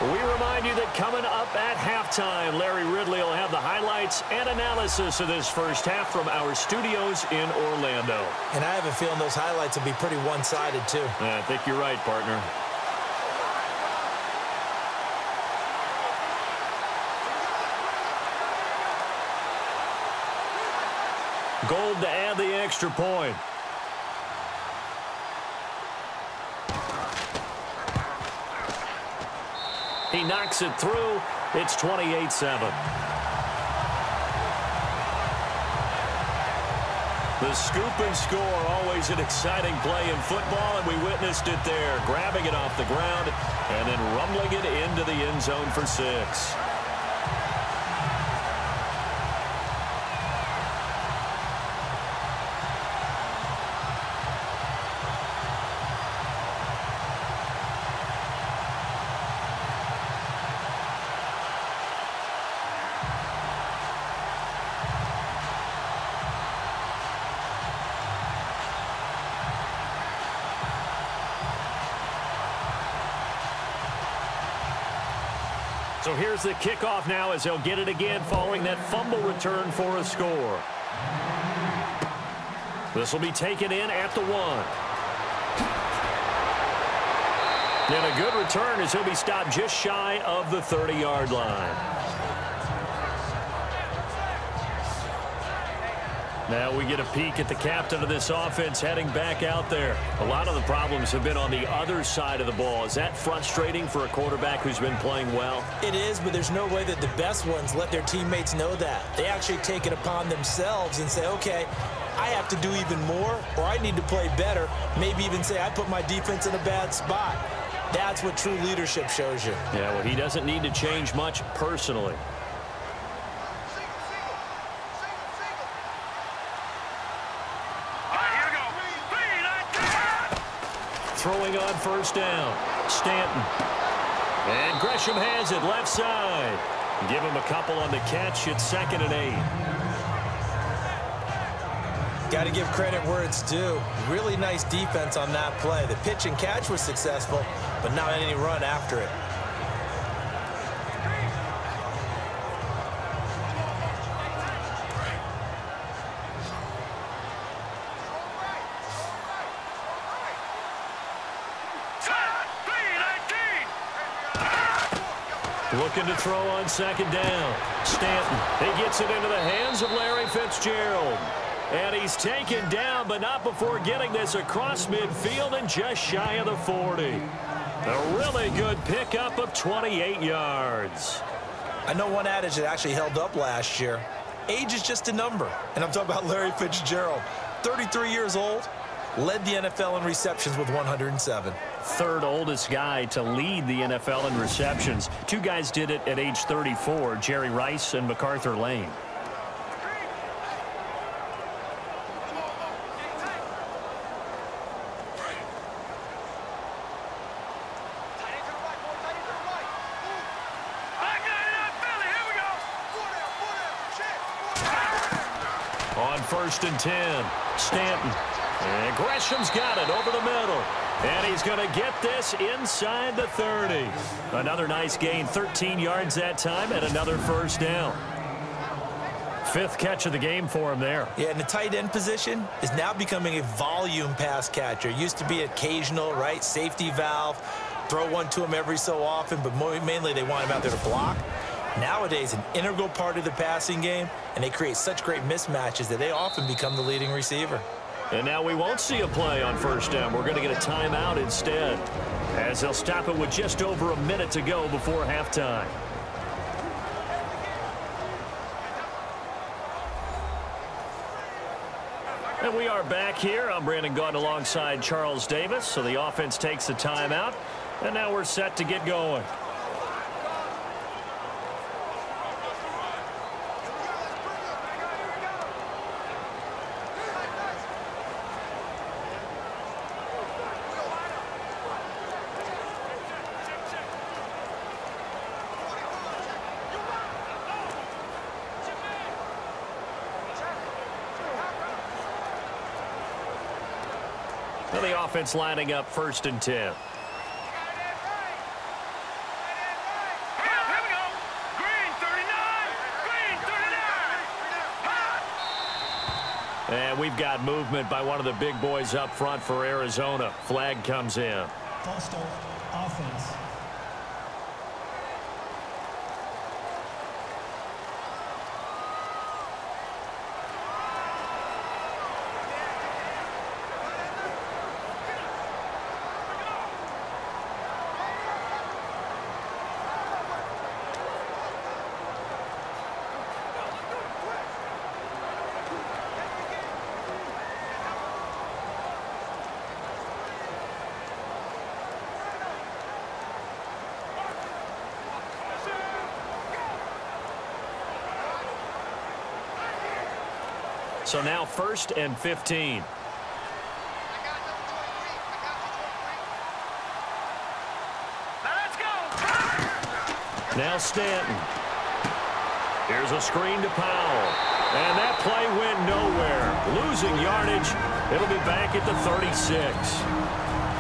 We remind you that coming up at halftime, Larry Ridley will have the highlights and analysis of this first half from our studios in Orlando. And I have a feeling those highlights will be pretty one-sided, too. Yeah, I think you're right, partner. Gould to add the extra point. He knocks it through. It's 28-7. The scoop and score, always an exciting play in football, and we witnessed it there, grabbing it off the ground and then rumbling it into the end zone for six. Here's the kickoff now as he'll get it again following that fumble return for a score. This will be taken in at the one. And a good return as he'll be stopped just shy of the 30-yard line. Now we get a peek at the captain of this offense heading back out there. A lot of the problems have been on the other side of the ball. Is that frustrating for a quarterback who's been playing well? It is, but there's no way that the best ones let their teammates know that. They actually take it upon themselves and say, okay, I have to do even more or I need to play better, maybe even say I put my defense in a bad spot. That's what true leadership shows you. Yeah, well, he doesn't need to change much personally. Throwing on first down. Stanton. And Gresham has it left side. Give him a couple on the catch. It's second and eight. Got to give credit where it's due. Really nice defense on that play. The pitch and catch was successful, but not any run after it. Looking to throw on second down. Stanton. He gets it into the hands of Larry Fitzgerald. And he's taken down, but not before getting this across midfield and just shy of the 40. A really good pickup of 28 yards. I know one adage that actually held up last year. Age is just a number. And I'm talking about Larry Fitzgerald. 33 years old, led the NFL in receptions with 107. Third oldest guy to lead the NFL in receptions. Two guys did it at age 34, Jerry Rice and MacArthur Lane. On first and 10, Stanton. And Gresham's got it over the middle. And he's going to get this inside the 30. Another nice gain, 13 yards that time, and another first down. Fifth catch of the game for him there. Yeah, and the tight end position is now becoming a volume pass catcher. Used to be occasional, right? Safety valve. Throw one to him every so often, but mainly they want him out there to block. Nowadays, an integral part of the passing game, and they create such great mismatches that they often become the leading receiver. And now we won't see a play on first down. We're going to get a timeout instead, as they'll stop it with just over a minute to go before halftime. And we are back here. I'm Brandon Gaudin alongside Charles Davis. So the offense takes the timeout. And now we're set to get going. Offense lining up first and 10. And we've got movement by one of the big boys up front for Arizona. Flag comes in. Offense. So now first and 15. Now Stanton. Here's a screen to Powell. And that play went nowhere. Losing yardage. It'll be back at the 36.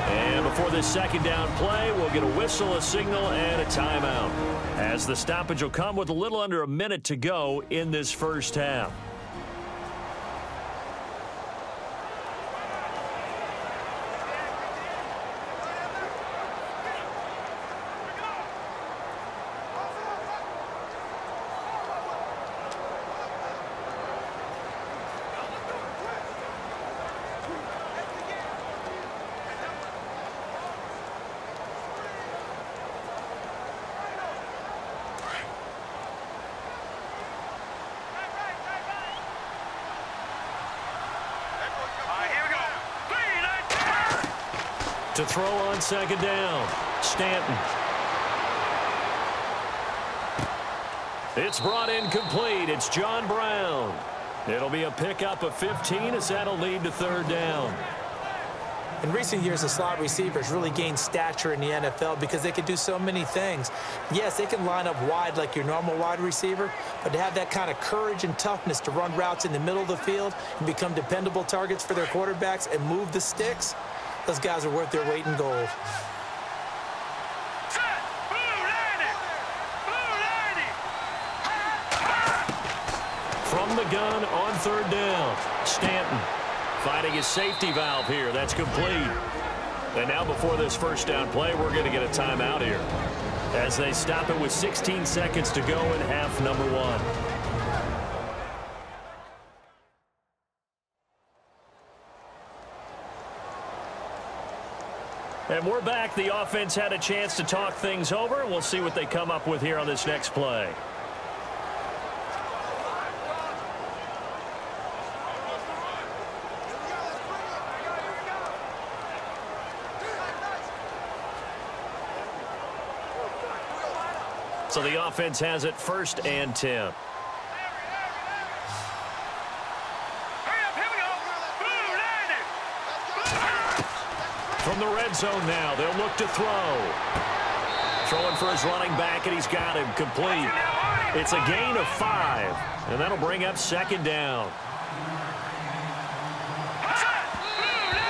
And before this second down play, we'll get a whistle, a signal, and a timeout. As the stoppage will come with a little under a minute to go in this first half. To throw on second down, Stanton. It's brought in complete. It's John Brown. It'll be a pickup of 15 as that'll lead to third down. In recent years, the slot receivers really gained stature in the NFL because they can do so many things. Yes, they can line up wide like your normal wide receiver, but to have that kind of courage and toughness to run routes in the middle of the field and become dependable targets for their quarterbacks and move the sticks, those guys are worth their weight in gold. From the gun on third down, Stanton finding his safety valve here. That's complete. And now before this first down play, we're going to get a timeout here as they stop it with 16 seconds to go in half number one. And we're back. The offense had a chance to talk things over. We'll see what they come up with here on this next play. So the offense has it first and 10. Zone now, they'll look to throw. Throwing for his running back, and he's got him complete. It's a gain of five, and that'll bring up second down.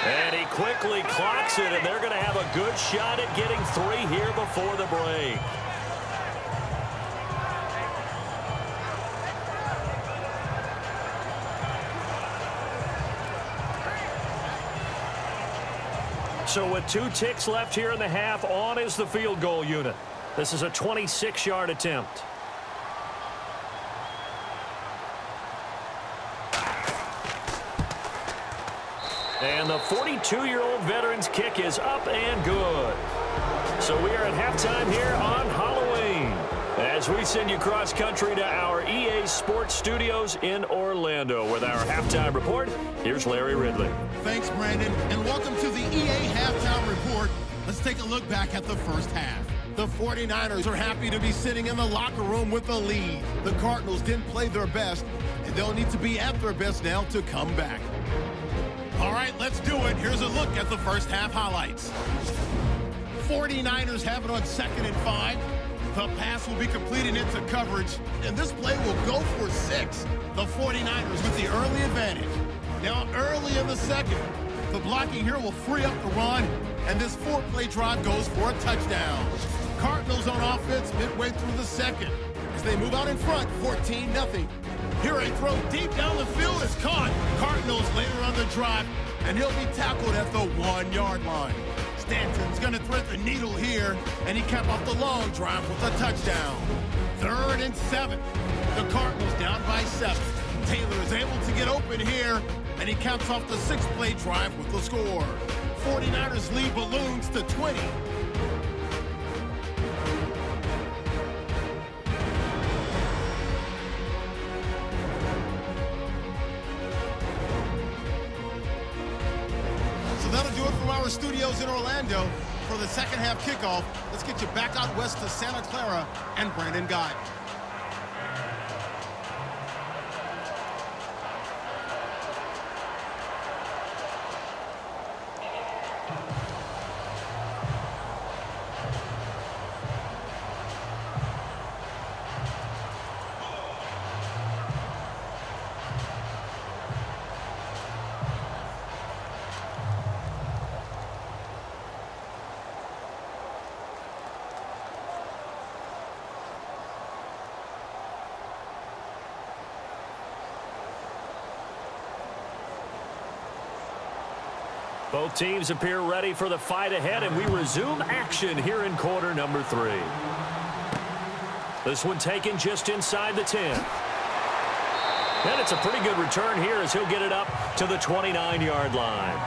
And he quickly clocks it, and they're going to have a good shot at getting three here before the break. So with two ticks left here in the half, on is the field goal unit. This is a 26-yard attempt. And the 42-year-old veteran's kick is up and good. So we are at halftime here on Halloween as we send you cross-country to our EA Sports Studios in Orlando with our halftime report. Here's Larry Ridley. Thanks, Brandon, and welcome to the EA Halftime Report. Let's take a look back at the first half. The 49ers are happy to be sitting in the locker room with the lead. The Cardinals didn't play their best, and they'll need to be at their best now to come back. All right, let's do it. Here's a look at the first half highlights. 49ers have it on second and five. The pass will be completed into coverage, and this play will go for six. The 49ers with the early advantage. Now early in the second, the blocking here will free up the run, and this four-play drive goes for a touchdown. Cardinals on offense midway through the second. As they move out in front, 14-0. Here a throw deep down the field is caught. Cardinals later on the drive, and he'll be tackled at the one-yard line. Stanton's going to thread the needle here, and he capped off the long drive with a touchdown. Third and seven. The Cardinals down by seven. Taylor is able to get open here, and he caps off the six-play drive with the score. 49ers lead balloons to 20. In Orlando for the second half kickoff. Let's get you back out west to Santa Clara and Brandon Gaudin. Both teams appear ready for the fight ahead, and we resume action here in quarter number three. This one taken just inside the 10. And it's a pretty good return here as he'll get it up to the 29-yard line.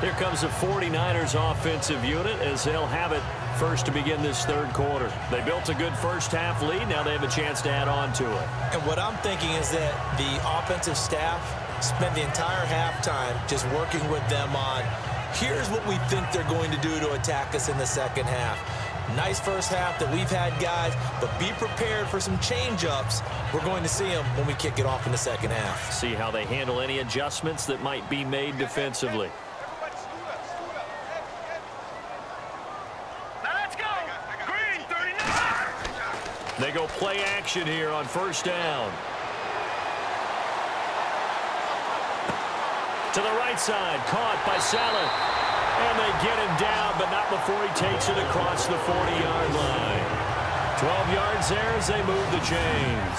Here comes the 49ers offensive unit as they'll have it first to begin this third quarter. They built a good first half lead. Now they have a chance to add on to it. And what I'm thinking is that the offensive staff spent the entire halftime just working with them on here's what we think they're going to do to attack us in the second half. Nice first half that we've had, guys, but be prepared for some change-ups. We're going to see them when we kick it off in the second half. See how they handle any adjustments that might be made defensively. They go play action here on first down. To the right side, caught by Celek. And they get him down, but not before he takes it across the 40-yard line. 12 yards there as they move the chains.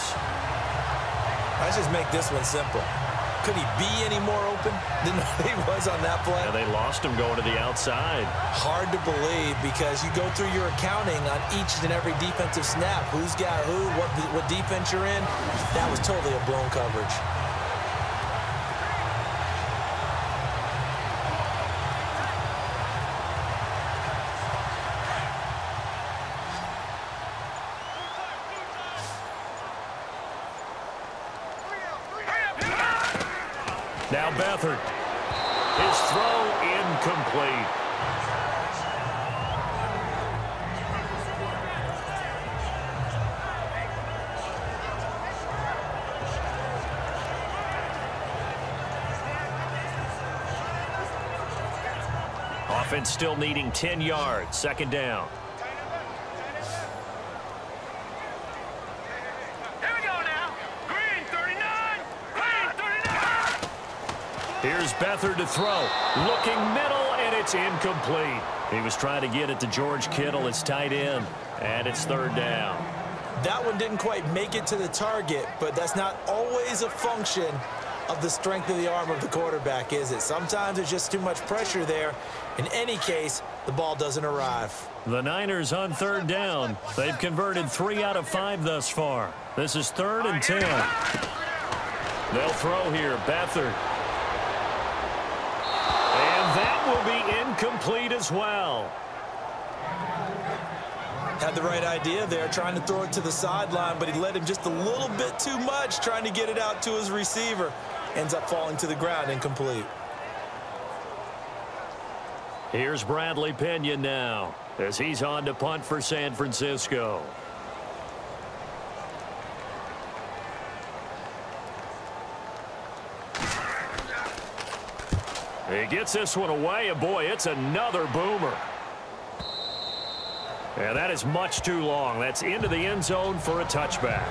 Let's just make this one simple. Could he be any more open than he was on that play? Yeah, they lost him going to the outside. Hard to believe because you go through your accounting on each and every defensive snap. Who's got who, what, what defense you're in. That was totally a blown coverage. Offense still needing 10 yards. Second down. Here's Beathard to throw. Looking middle, and it's incomplete. He was trying to get it to George Kittle, his tight end, and it's third down. That one didn't quite make it to the target, but that's not always a function of the strength of the arm of the quarterback, is it? Sometimes there's just too much pressure there. In any case, the ball doesn't arrive. The Niners on third down. They've converted three out of five thus far. This is third and ten. They'll throw here. Beathard that will be incomplete as well. Had the right idea there, trying to throw it to the sideline, but he led him just a little bit too much, trying to get it out to his receiver. Ends up falling to the ground incomplete. Here's Bradley Pinion now as he's on to punt for San Francisco. He gets this one away, and boy, it's another boomer. And that is much too long. That's into the end zone for a touchback.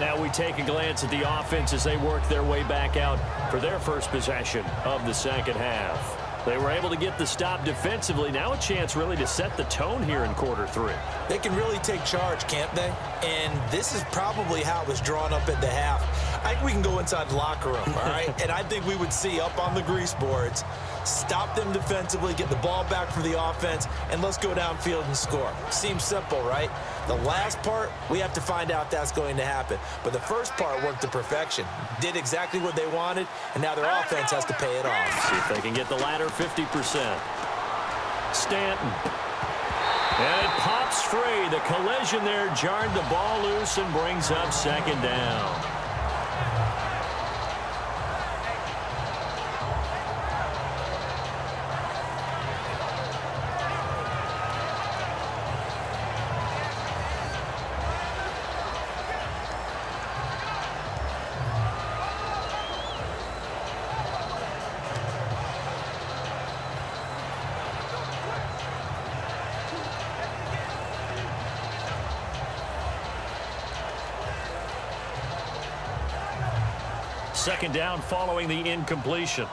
Now we take a glance at the offense as they work their way back out for their first possession of the second half. They were able to get the stop defensively. Now a chance really to set the tone here in quarter three. They can really take charge, can't they? And this is probably how it was drawn up at the half. I think we can go inside the locker room, all right? and I think we would see up on the grease boards, stop them defensively, get the ball back for the offense, and let's go downfield and score. Seems simple, right? The last part, we have to find out that's going to happen. But the first part worked to perfection. Did exactly what they wanted, and now their offense has to pay it off. See if they can get the latter 50%. Stanton. And it pops free. The collision there jarred the ball loose and brings up second down. Second down following the incompletion.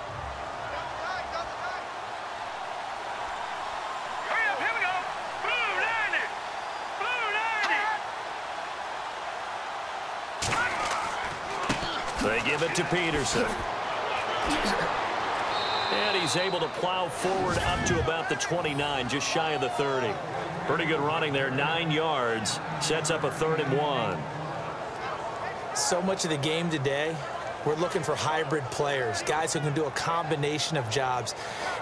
They give it to Peterson. And he's able to plow forward up to about the 29, just shy of the 30. Pretty good running there, nine yards. Sets up a third and one. So much of the game today we're looking for hybrid players, guys who can do a combination of jobs.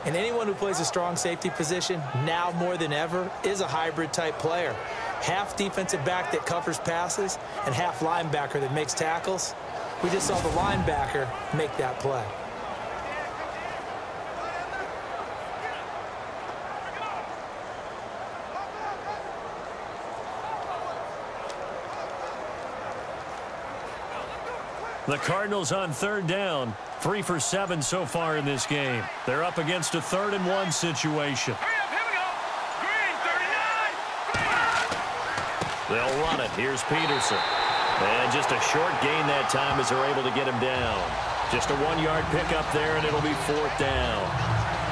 And anyone who plays a strong safety position, now more than ever, is a hybrid type player. Half defensive back that covers passes and half linebacker that makes tackles. We just saw the linebacker make that play. The Cardinals on third down. Three for seven so far in this game. They're up against a third and one situation. They'll run it. Here's Peterson. And just a short gain that time as they're able to get him down. Just a one-yard pickup there, and it'll be fourth down.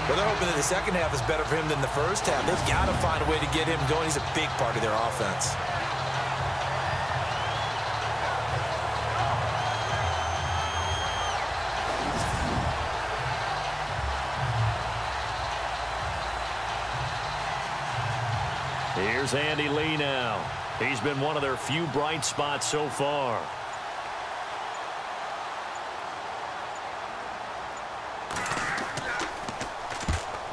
Well, they're hoping that the second half is better for him than the first half. They've got to find a way to get him going. He's a big part of their offense. Andy Lee now. He's been one of their few bright spots so far.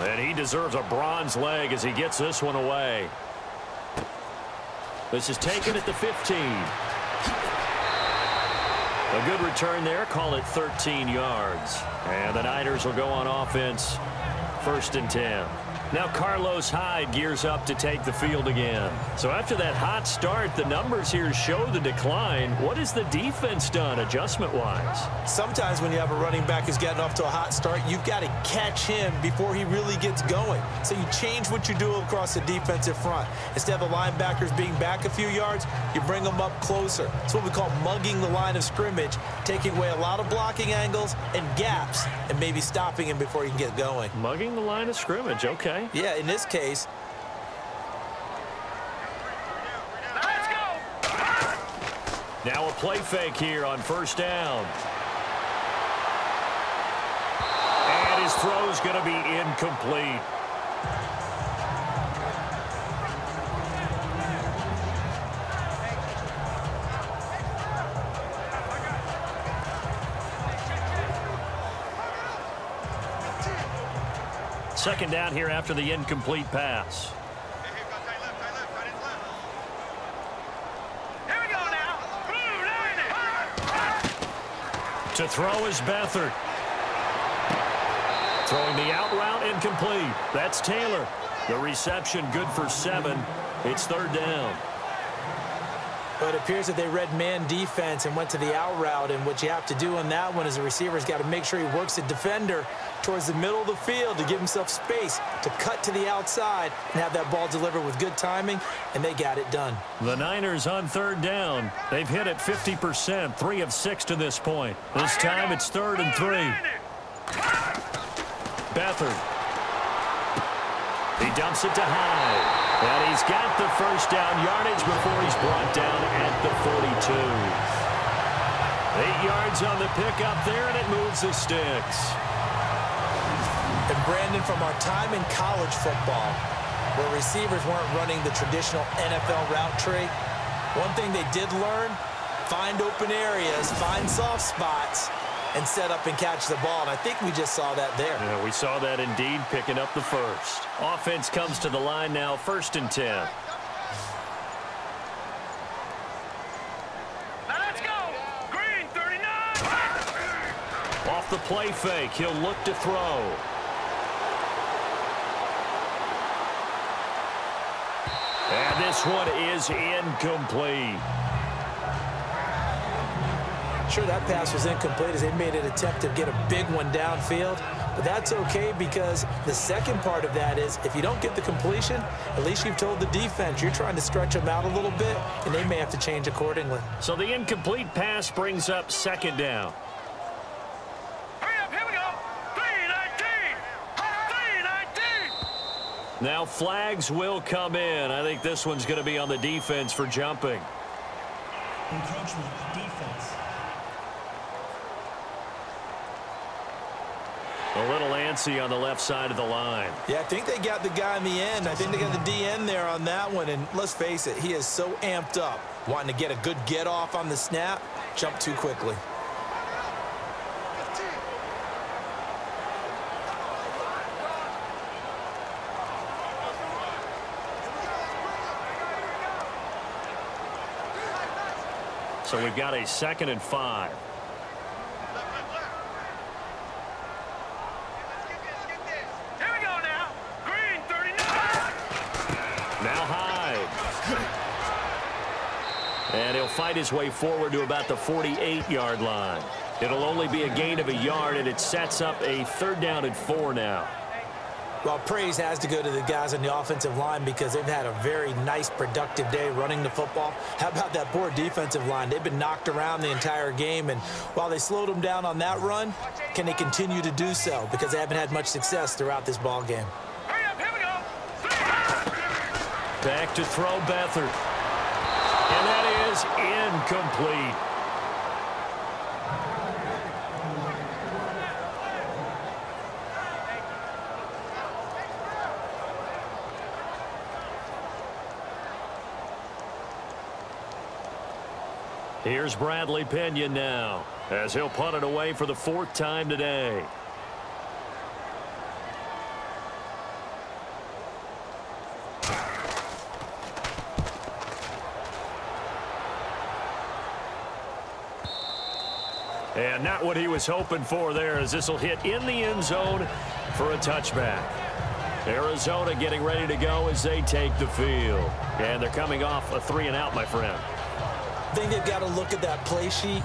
And he deserves a bronze leg as he gets this one away. This is taken at the 15. A good return there. Call it 13 yards. And the Niners will go on offense first and 10. Now Carlos Hyde gears up to take the field again. So after that hot start, the numbers here show the decline. What has the defense done adjustment-wise? Sometimes when you have a running back who's getting off to a hot start, you've got to catch him before he really gets going. So you change what you do across the defensive front. Instead of the linebackers being back a few yards, you bring them up closer. It's what we call mugging the line of scrimmage, taking away a lot of blocking angles and gaps and maybe stopping him before he can get going. Mugging the line of scrimmage, okay. Yeah, in this case. Now a play fake here on first down. And his throw's going to be incomplete. Second down here after the incomplete pass. To throw is Beathard. Throwing the out route incomplete. That's Taylor. The reception good for seven. It's third down. But it appears that they read man defense and went to the out route. And what you have to do on that one is the receiver's got to make sure he works the defender towards the middle of the field to give himself space to cut to the outside and have that ball delivered with good timing, and they got it done. The Niners on third down. They've hit it 50%, three of six to this point. This time it's third and three. Beathard. He dumps it to Hyde. And he's got the first down yardage before he's brought down at the 42. Eight yards on the pickup there, and it moves the sticks. And Brandon, from our time in college football, where receivers weren't running the traditional NFL route tree, one thing they did learn, find open areas, find soft spots, and set up and catch the ball. And I think we just saw that there. Yeah, we saw that indeed picking up the first. Offense comes to the line now, first and 10. Let's go. Green 39. Off the play fake, he'll look to throw. And this one is incomplete. Sure, that pass was incomplete as they made an attempt to get a big one downfield. But that's okay because the second part of that is if you don't get the completion, at least you've told the defense you're trying to stretch them out a little bit, and they may have to change accordingly. So the incomplete pass brings up second down. Hurry up, here we go. 319. 319. Now flags will come in. I think this one's going to be on the defense for jumping. Encroachment, defense. A little antsy on the left side of the line. Yeah, I think they got the guy in the end. I think they got the DN there on that one. And let's face it, he is so amped up, wanting to get a good get off on the snap, jump too quickly. So we've got a second and five. And he'll fight his way forward to about the 48-yard line. It'll only be a gain of a yard, and it sets up a third down and four now. Well, praise has to go to the guys on the offensive line because they've had a very nice, productive day running the football. How about that poor defensive line? They've been knocked around the entire game, and while they slowed them down on that run, can they continue to do so? Because they haven't had much success throughout this ball game. Back to throw Beathard. And that is incomplete. Here's Bradley Pinion now as he'll punt it away for the fourth time today. And not what he was hoping for there as this will hit in the end zone for a touchback. Arizona getting ready to go as they take the field. And they're coming off a three and out, my friend. I think they've got to look at that play sheet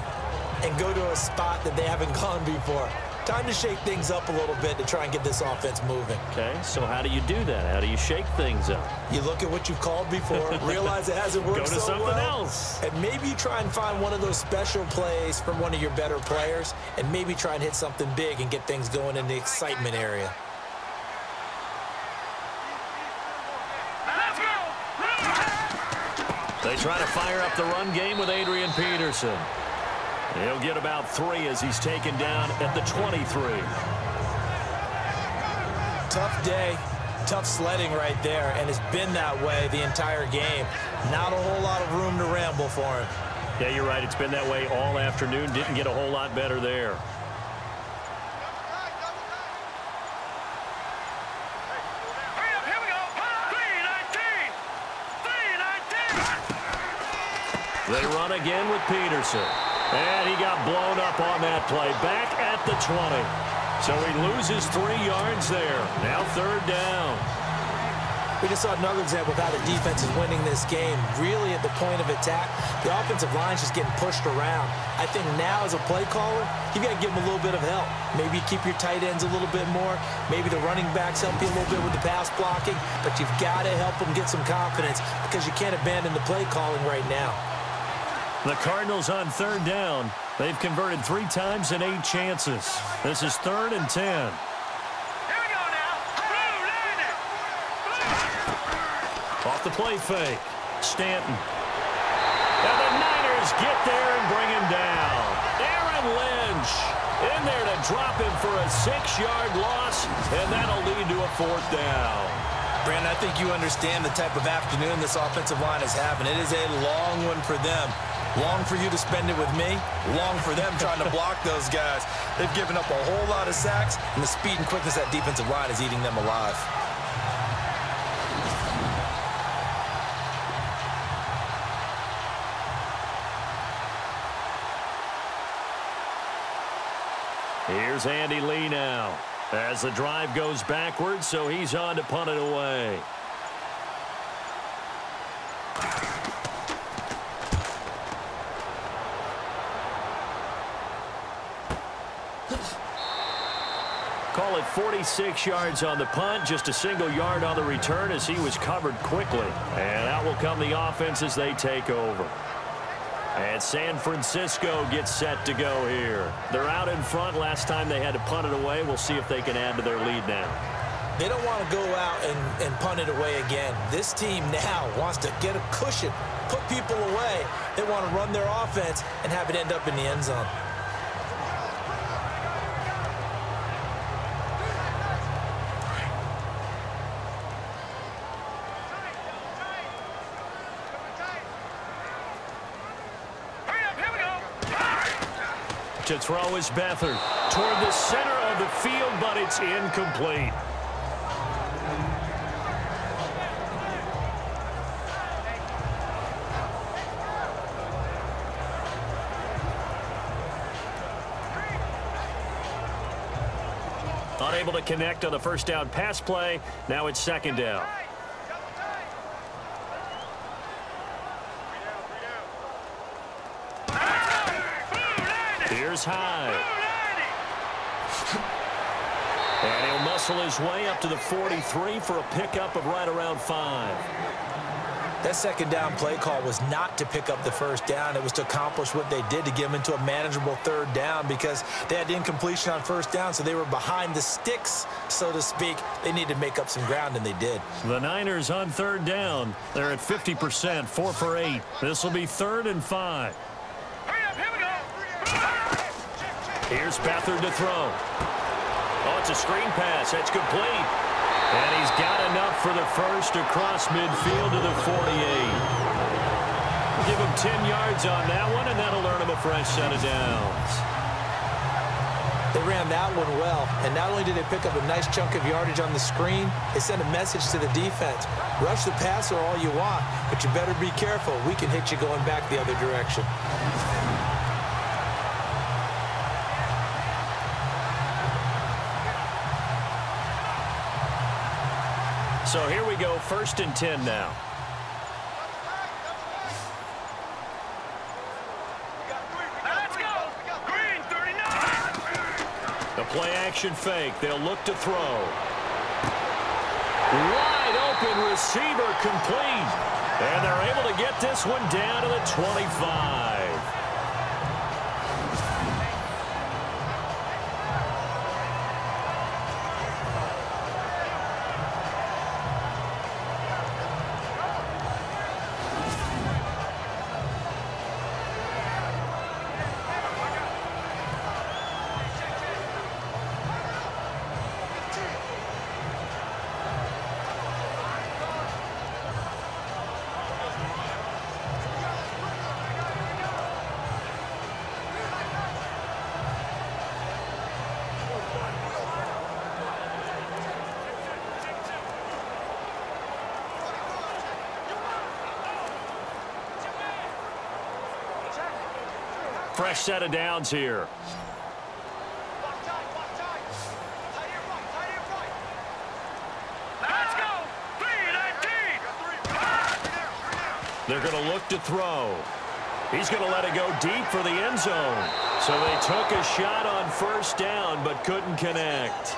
and go to a spot that they haven't gone before. Time to shake things up a little bit to try and get this offense moving. Okay, so how do you do that? How do you shake things up? You look at what you've called before, realize it hasn't worked Go to so something well, else. and maybe you try and find one of those special plays from one of your better players, and maybe try and hit something big and get things going in the excitement area. They try to fire up the run game with Adrian Peterson. He'll get about three as he's taken down at the 23. Tough day, tough sledding right there, and it's been that way the entire game. Not a whole lot of room to ramble for him. Yeah, you're right. It's been that way all afternoon. Didn't get a whole lot better there. They run again with Peterson. And he got blown up on that play. Back at the 20. So he loses three yards there. Now third down. We just saw another example of how the defense is winning this game. Really at the point of attack, the offensive line's just getting pushed around. I think now as a play caller, you've got to give them a little bit of help. Maybe keep your tight ends a little bit more. Maybe the running backs help you a little bit with the pass blocking. But you've got to help them get some confidence because you can't abandon the play calling right now. The Cardinals on third down. They've converted three times in eight chances. This is third and ten. Off the play fake. Stanton. And the Niners get there and bring him down. Aaron Lynch in there to drop him for a six-yard loss, and that'll lead to a fourth down. Brandon, I think you understand the type of afternoon this offensive line is having. It is a long one for them. Long for you to spend it with me. Long for them trying to block those guys. They've given up a whole lot of sacks, and the speed and quickness that defensive line is eating them alive. Here's Andy Lee now. As the drive goes backwards, so he's on to punt it away. It 46 yards on the punt, just a single yard on the return as he was covered quickly. And out will come the offense as they take over. And San Francisco gets set to go here. They're out in front. Last time they had to punt it away. We'll see if they can add to their lead now. They don't want to go out and, and punt it away again. This team now wants to get a cushion, put people away. They want to run their offense and have it end up in the end zone. To throw is Beathard toward the center of the field, but it's incomplete. Unable to connect on the first down pass play. Now it's second down. Here's Hyde. And he'll muscle his way up to the 43 for a pickup of right around five. That second down play call was not to pick up the first down. It was to accomplish what they did to get them into a manageable third down because they had incompletion on first down, so they were behind the sticks, so to speak. They needed to make up some ground, and they did. The Niners on third down. They're at 50%, four for eight. This will be third and five. Here's Beathard to throw. Oh, it's a screen pass. That's complete. And he's got enough for the first across midfield to the 48. Give him 10 yards on that one, and that'll earn him a fresh set of downs. They ran that one well, and not only did they pick up a nice chunk of yardage on the screen, they sent a message to the defense. Rush the passer all you want, but you better be careful. We can hit you going back the other direction. So here we go, first and 10 now. Let's go. Green 39. The play action fake. They'll look to throw. Wide open receiver complete. And they're able to get this one down to the 25. Fresh set of downs here. Let's go. 319. They're going to look to throw. He's going to let it go deep for the end zone. So they took a shot on first down but couldn't connect.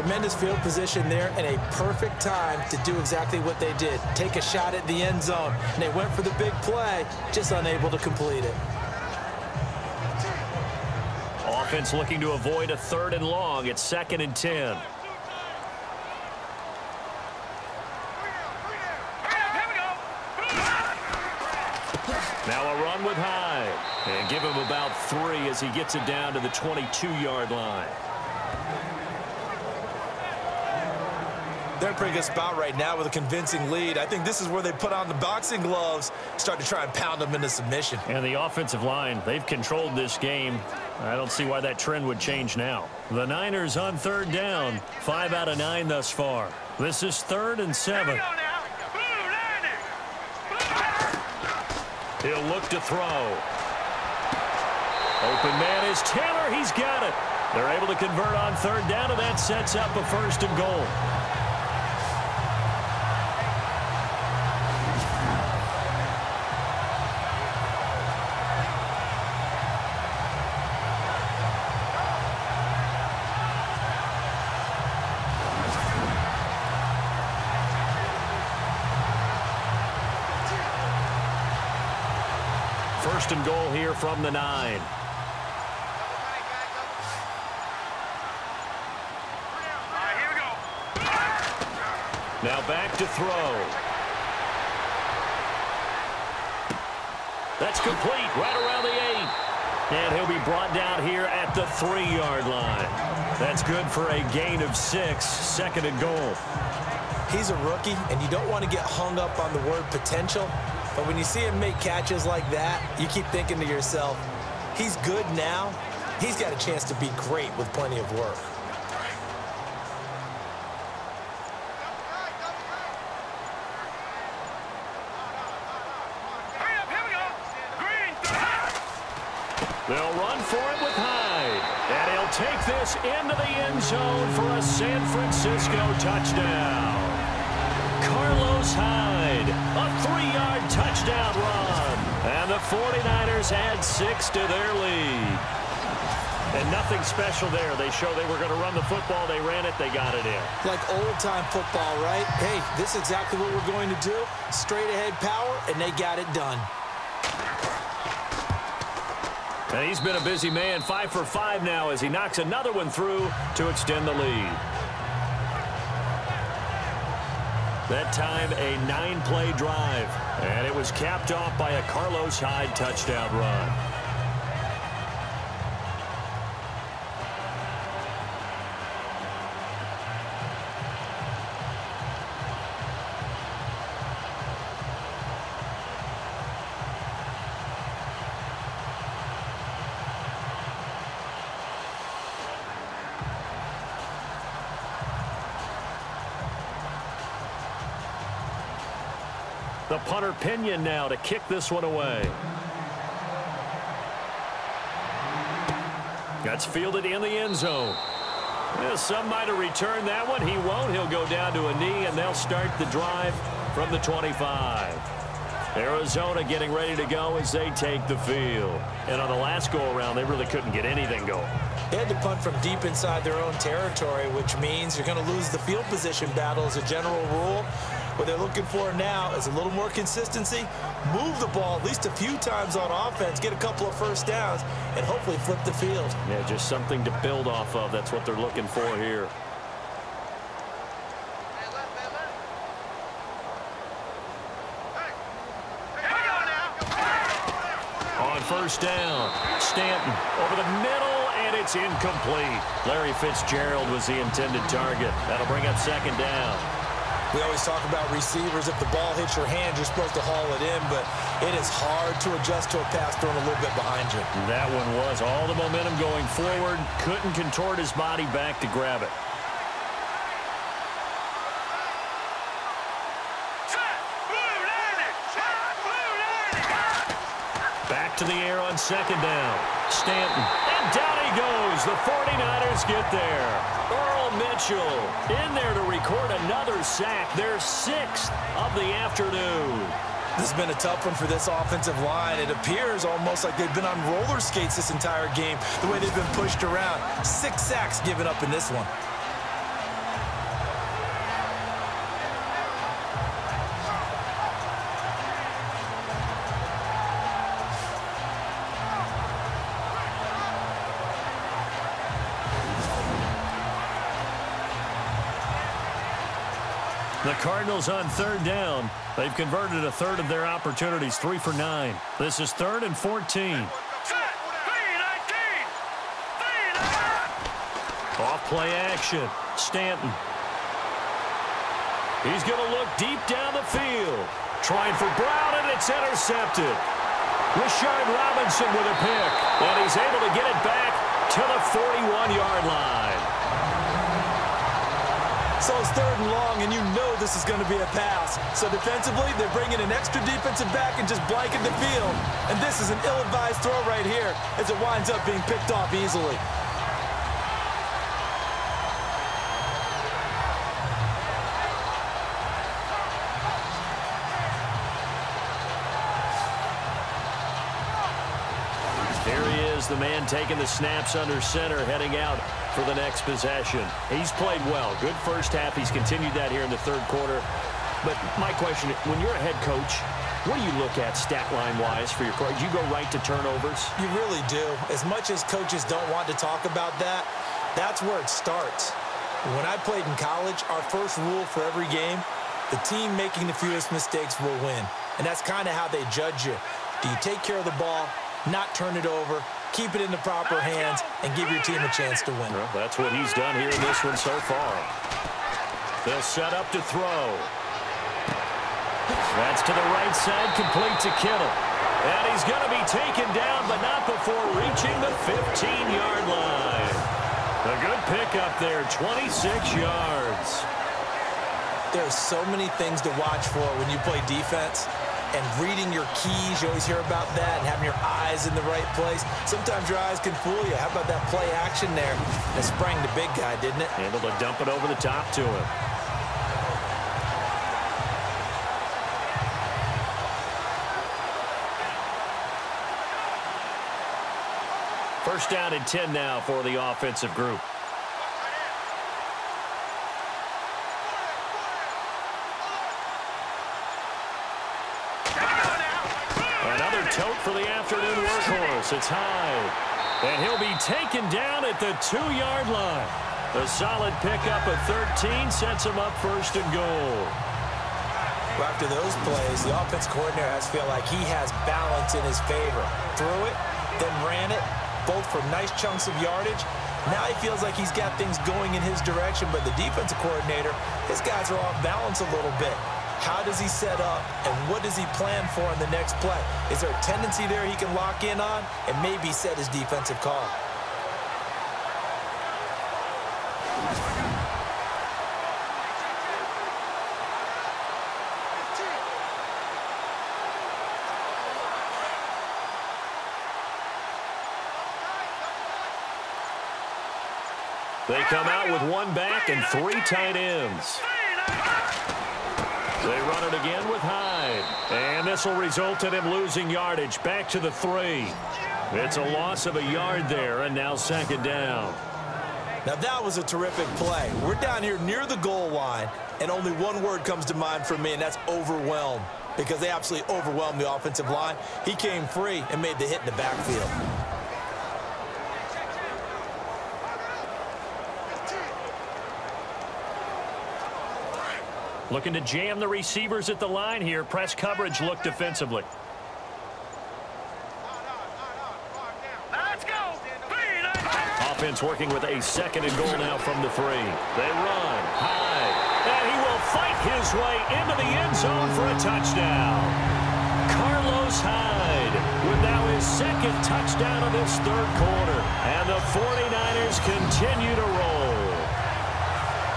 Tremendous field position there and a perfect time to do exactly what they did. Take a shot at the end zone. And they went for the big play, just unable to complete it. Offense looking to avoid a third and long. It's second and 10. Here we go. Now a run with Hyde. And give him about three as he gets it down to the 22-yard line. They're in a pretty good spot right now with a convincing lead. I think this is where they put on the boxing gloves, start to try and pound them into submission. And the offensive line, they've controlled this game. I don't see why that trend would change now. The Niners on third down. Five out of nine thus far. This is third and seven. we go now. Blue landing. He'll look to throw. Open man is Taylor. He's got it. They're able to convert on third down, and that sets up a first and goal. From the nine. Now back to throw. That's complete right around the eight. And he'll be brought down here at the three-yard line. That's good for a gain of six, second and goal. He's a rookie, and you don't want to get hung up on the word potential. But when you see him make catches like that, you keep thinking to yourself, he's good now. He's got a chance to be great with plenty of work. Hurry up, here we go. Green 30. They'll run for it with Hyde. And he'll take this into the end zone for a San Francisco touchdown. Carlos Hyde, a three-yard touchdown run. And the the 49ers add six to their lead. And nothing special there. They show they were going to run the football. They ran it. They got it in. Like old-time football, right? Hey, this is exactly what we're going to do. Straight ahead power, and they got it done. And he's been a busy man, five for five now as he knocks another one through to extend the lead. That time, a nine-play drive. And it was capped off by a Carlos Hyde touchdown run. Now to kick this one away. That's fielded in the end zone. Some might have returned that one. He won't. He'll go down to a knee, and they'll start the drive from the 25. Arizona getting ready to go as they take the field. And on the last go-around, they really couldn't get anything going. They had to punt from deep inside their own territory, which means you're going to lose the field position battle as a general rule. What they're looking for now is a little more consistency, move the ball at least a few times on offense, get a couple of first downs, and hopefully flip the field. Yeah, just something to build off of. That's what they're looking for here. On first down, Stanton over the middle, and it's incomplete. Larry Fitzgerald was the intended target. That'll bring up second down. We always talk about receivers. If the ball hits your hand, you're supposed to haul it in, but it is hard to adjust to a pass thrown a little bit behind you. That one was all the momentum going forward. Couldn't contort his body back to grab it. Back to the air on second down. Stanton. And down he goes. The 49ers get there. Earl Mitchell in there to record another sack. Their sixth of the afternoon. This has been a tough one for this offensive line. It appears almost like they've been on roller skates this entire game, the way they've been pushed around. Six sacks given up in this one. On third down. They've converted a third of their opportunities, three for nine. This is third and 14. Off play action. Stanton. He's going to look deep down the field. Trying for Brown, and it's intercepted. Rashard Robinson with a pick. And he's able to get it back to the 41-yard line. So it's third and long, and you know this is going to be a pass. So defensively, they're bringing an extra defensive back and just blanking the field. And this is an ill-advised throw right here as it winds up being picked off easily. Here he is, the man taking the snaps under center, heading out for the next possession. He's played well. Good first half. He's continued that here in the third quarter. But my question, when you're a head coach, what do you look at stat line-wise for your coach? Do you go right to turnovers? You really do. As much as coaches don't want to talk about that, that's where it starts. When I played in college, our first rule for every game, the team making the fewest mistakes will win. And that's kind of how they judge you. Do you take care of the ball, not turn it over, keep it in the proper hands, and give your team a chance to win. Well, that's what he's done here in this one so far. They'll set up to throw. That's to the right side, complete to Kittle. And he's going to be taken down, but not before reaching the 15-yard line. A good pickup there, 26 yards. There's so many things to watch for when you play defense and reading your keys. You always hear about that and having your eyes in the right place. Sometimes your eyes can fool you. How about that play action there? It sprang the big guy, didn't it? Able to dump it over the top to him. First down and 10 now for the offensive group. Tote for the afternoon workhorse. It's high. And he'll be taken down at the two-yard line. A solid pickup of 13 sets him up first and goal. After those plays, the offense coordinator has to feel like he has balance in his favor. Threw it, then ran it, both for nice chunks of yardage. Now he feels like he's got things going in his direction, but the defensive coordinator, his guys are off balance a little bit. How does he set up, and what does he plan for in the next play? Is there a tendency there he can lock in on and maybe set his defensive call? They come out with one back and three tight ends. They run it again with Hyde. And this will result in him losing yardage back to the three. It's a loss of a yard there, and now second down. Now that was a terrific play. We're down here near the goal line, and only one word comes to mind for me, and that's overwhelmed. Because they absolutely overwhelmed the offensive line. He came free and made the hit in the backfield. Looking to jam the receivers at the line here. Press coverage look defensively. Offense working with a second and goal now from the three. They run. High. And he will fight his way into the end zone for a touchdown. Carlos Hyde with now his second touchdown of this third quarter. And the 49ers continue to roll.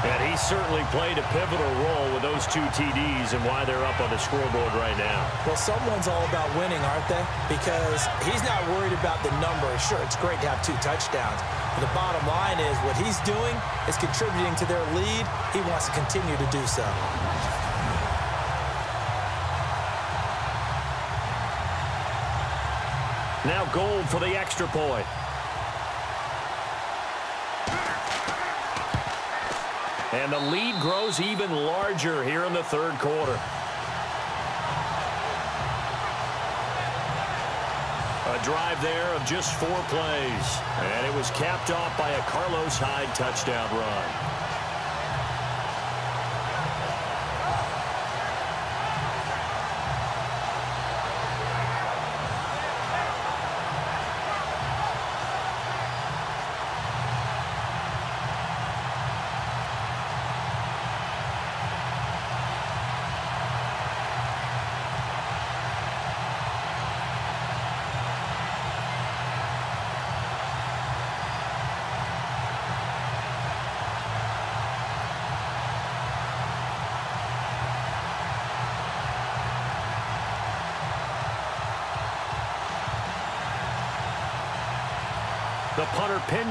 And he certainly played a pivotal role with those two TDs and why they're up on the scoreboard right now. Well, someone's all about winning, aren't they? Because he's not worried about the number. Sure, it's great to have two touchdowns. But the bottom line is what he's doing is contributing to their lead. He wants to continue to do so. Now Gould for the extra point. And the lead grows even larger here in the third quarter. A drive there of just four plays. And it was capped off by a Carlos Hyde touchdown run.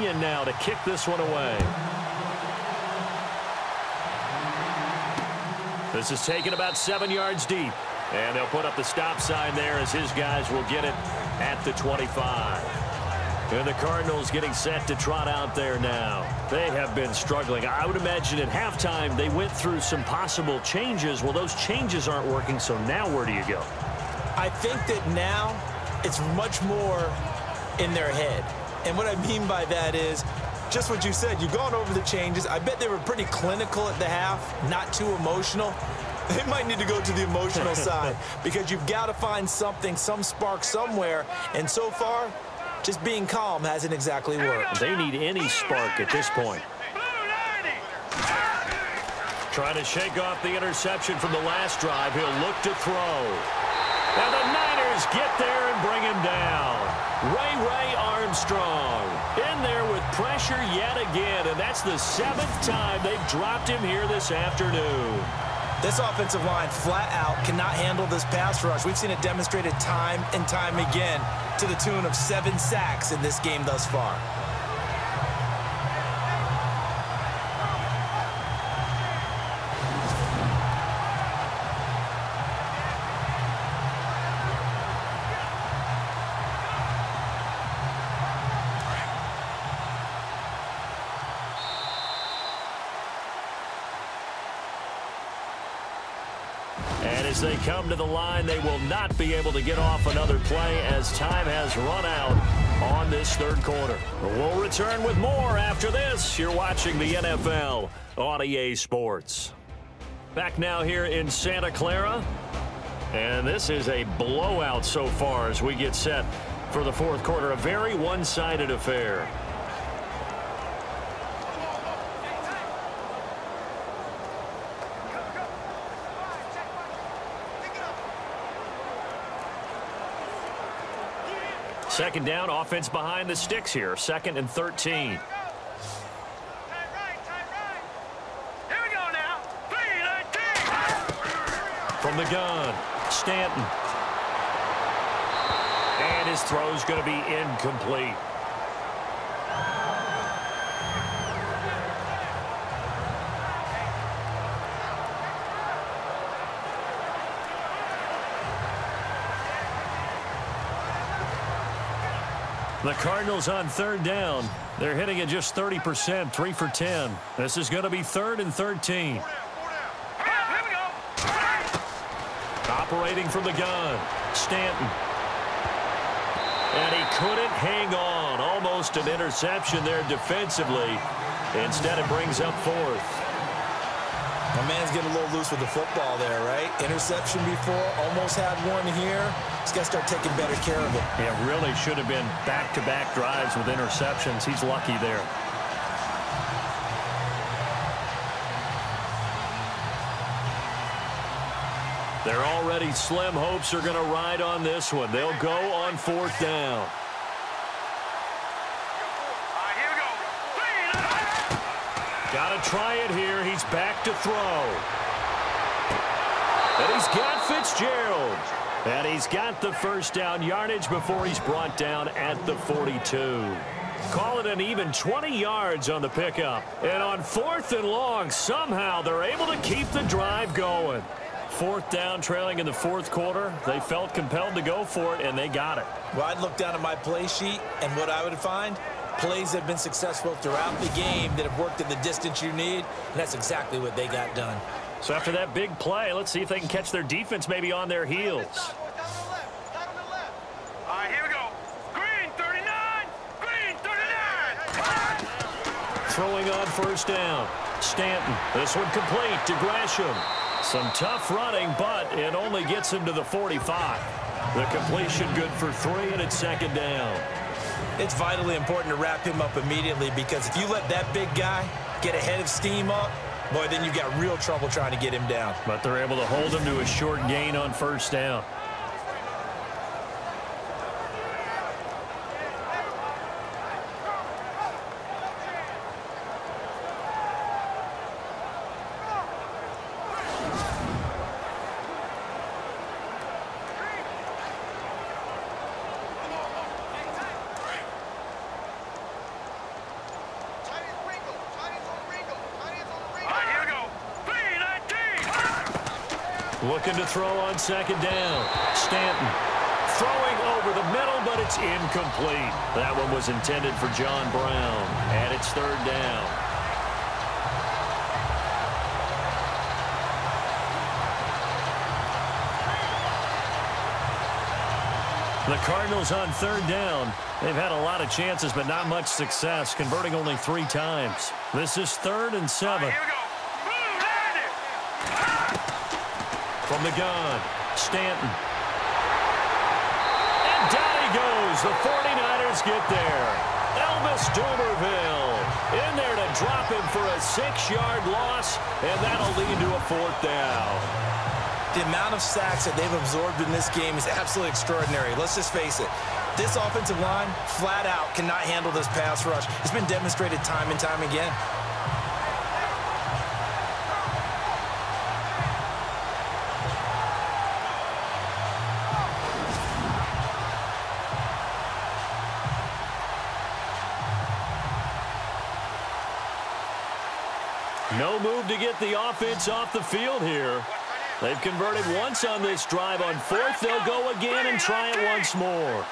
Now to kick this one away. This is taken about seven yards deep. And they'll put up the stop sign there as his guys will get it at the 25. And the Cardinals getting set to trot out there now. They have been struggling. I would imagine at halftime they went through some possible changes. Well, those changes aren't working, so now where do you go? I think that now it's much more in their head. And what I mean by that is just what you said. You've gone over the changes. I bet they were pretty clinical at the half, not too emotional. They might need to go to the emotional side because you've got to find something, some spark somewhere. And so far, just being calm hasn't exactly worked. They need any spark at this point. Trying to shake off the interception from the last drive. He'll look to throw. And the Niners get there and bring him down. Ray Ray Armstrong in there with pressure yet again, and that's the seventh time they've dropped him here this afternoon. This offensive line flat out cannot handle this pass rush. We've seen it demonstrated time and time again to the tune of seven sacks in this game thus far. Come to the line. They will not be able to get off another play as time has run out on this third quarter. We'll return with more after this. You're watching the NFL on EA Sports. Back now here in Santa Clara. And this is a blowout so far as we get set for the fourth quarter. A very one-sided affair. Second down, offense behind the sticks here. Second and 13. From the gun, Stanton. And his throw is going to be incomplete. The Cardinals on third down. They're hitting it just 30%, 3 for 10. This is going to be third and 13. Operating from the gun, Stanton. And he couldn't hang on. Almost an interception there defensively. Instead, it brings up fourth. My man's getting a little loose with the football there, right? Interception before, almost had one here. He's got to start taking better care of it. Yeah, really should have been back-to-back -back drives with interceptions. He's lucky there. They're already slim hopes are going to ride on this one. They'll go on fourth down. Got to try it here. He's back to throw. And he's got Fitzgerald. And he's got the first down yardage before he's brought down at the 42. Call it an even 20 yards on the pickup. And on fourth and long, somehow they're able to keep the drive going. Fourth down, trailing in the fourth quarter. They felt compelled to go for it, and they got it. Well, I'd look down at my play sheet, and what I would find Plays that have been successful throughout the game that have worked in the distance you need, and that's exactly what they got done. So after that big play, let's see if they can catch their defense maybe on their heels. Throwing on first down. Stanton. This one complete to Gresham. Some tough running, but it only gets him to the 45. The completion good for three, and it's second down it's vitally important to wrap him up immediately because if you let that big guy get ahead of steam up, boy, then you've got real trouble trying to get him down. But they're able to hold him to a short gain on first down. Looking to throw on second down. Stanton throwing over the middle, but it's incomplete. That one was intended for John Brown, and it's third down. The Cardinals on third down. They've had a lot of chances, but not much success, converting only three times. This is third and seven. from the gun. Stanton. And down he goes. The 49ers get there. Elvis Dumervil in there to drop him for a six-yard loss, and that'll lead to a fourth down. The amount of sacks that they've absorbed in this game is absolutely extraordinary. Let's just face it. This offensive line, flat out, cannot handle this pass rush. It's been demonstrated time and time again. Offense off the field here. They've converted once on this drive. On fourth, they'll go again and try it once more.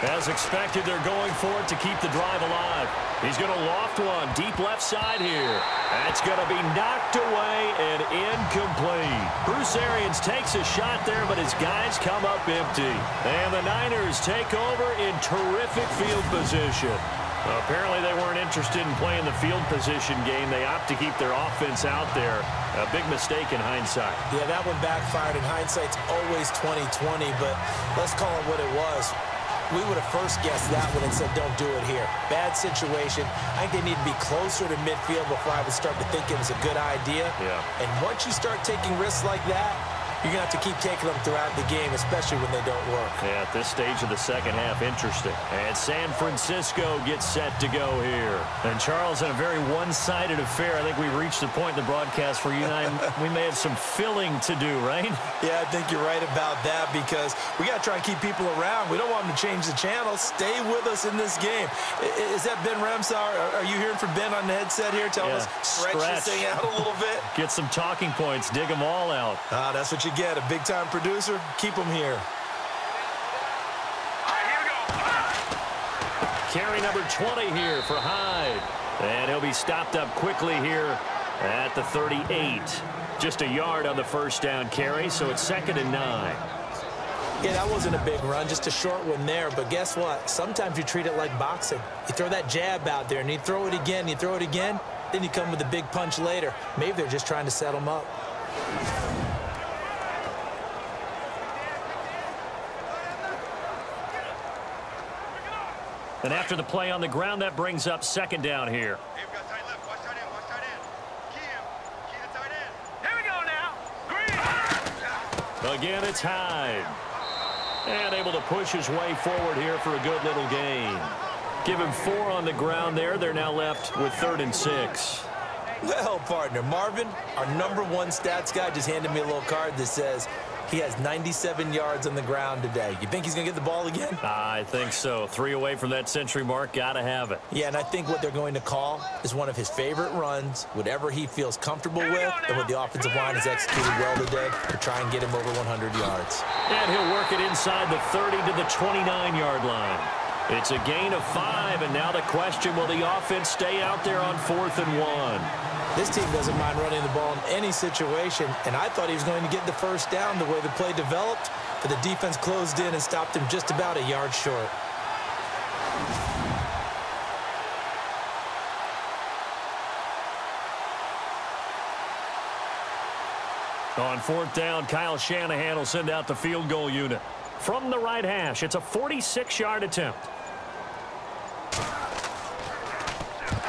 As expected, they're going for it to keep the drive alive. He's going to loft one deep left side here. That's going to be knocked away and incomplete. Bruce Arians takes a shot there, but his guys come up empty. And the Niners take over in terrific field position. Apparently they weren't interested in playing the field position game. They opt to keep their offense out there. A big mistake in hindsight. Yeah, that one backfired. In hindsight's always 20-20, but let's call it what it was. We would have first guessed that one and said, don't do it here. Bad situation. I think they need to be closer to midfield before I would start to think it was a good idea. Yeah. And once you start taking risks like that, you're going to have to keep taking them throughout the game, especially when they don't work. Yeah, at this stage of the second half, interesting. And San Francisco gets set to go here. And Charles, in a very one-sided affair, I think we reached the point in the broadcast where you and I, we may have some filling to do, right? Yeah, I think you're right about that because we got to try and keep people around. We don't want them to change the channel. Stay with us in this game. Is that Ben Ramsar? Are you hearing from Ben on the headset here? Tell yeah. us, stretch, stretch, this thing out a little bit. Get some talking points. Dig them all out. Ah, that's what you get. A big-time producer. Keep him here. Carry number 20 here for Hyde. And he'll be stopped up quickly here at the 38. Just a yard on the first down carry, so it's second and nine. Yeah, that wasn't a big run, just a short one there. But guess what? Sometimes you treat it like boxing. You throw that jab out there, and you throw it again, you throw it again, then you come with a big punch later. Maybe they're just trying to set them up. And after the play on the ground, that brings up second down here. Again, it's Hyde. And able to push his way forward here for a good little gain. Give him four on the ground there. They're now left with third and six. Well, partner, Marvin, our number one stats guy, just handed me a little card that says he has 97 yards on the ground today. You think he's going to get the ball again? I think so. Three away from that century mark. Got to have it. Yeah, and I think what they're going to call is one of his favorite runs, whatever he feels comfortable with, and what the offensive line has executed well today to try and get him over 100 yards. And he'll work it inside the 30 to the 29-yard line. It's a gain of five, and now the question, will the offense stay out there on fourth and one? This team doesn't mind running the ball in any situation, and I thought he was going to get the first down the way the play developed, but the defense closed in and stopped him just about a yard short. On fourth down, Kyle Shanahan will send out the field goal unit. From the right hash, it's a 46-yard attempt.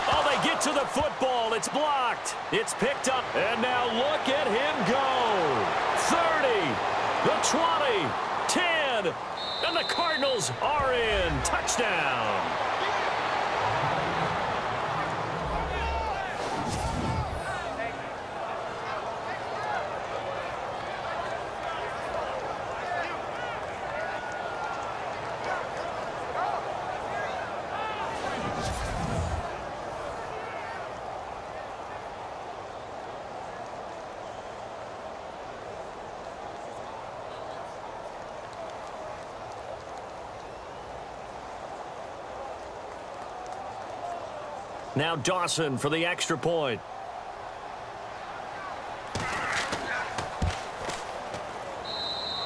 Oh, they get to the football. It's blocked. It's picked up. And now look at him go. 30, the 20, 10, and the Cardinals are in. Touchdown. Now Dawson for the extra point.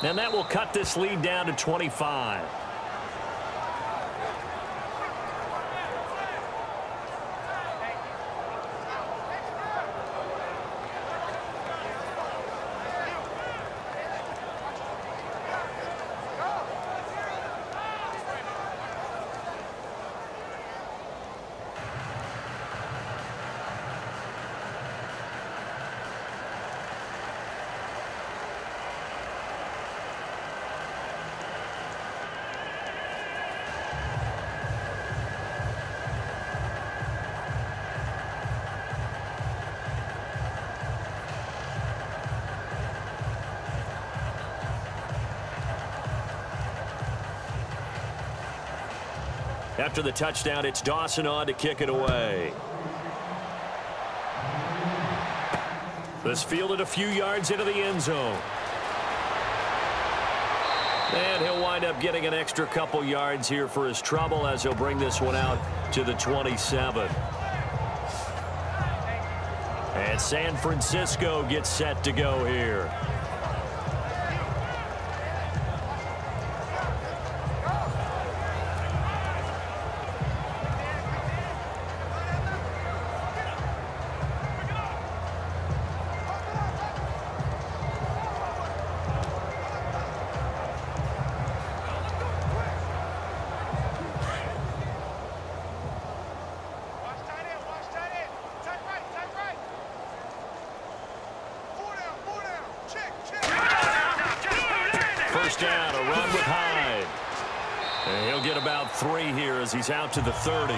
And that will cut this lead down to 25. After the touchdown, it's Dawson on to kick it away. This fielded a few yards into the end zone. And he'll wind up getting an extra couple yards here for his trouble as he'll bring this one out to the 27. And San Francisco gets set to go here. He's out to the 30.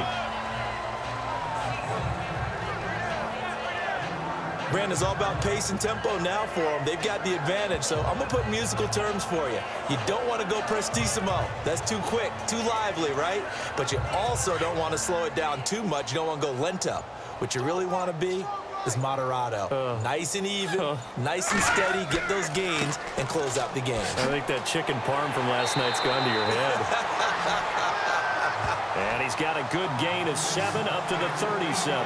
Brandon's all about pace and tempo now for them. They've got the advantage, so I'm going to put musical terms for you. You don't want to go prestissimo. That's too quick, too lively, right? But you also don't want to slow it down too much. You don't want to go lento. What you really want to be is moderato. Uh, nice and even, uh, nice and steady, get those gains, and close out the game. I think that chicken parm from last night's gone to your head. he's got a good gain of seven up to the 37.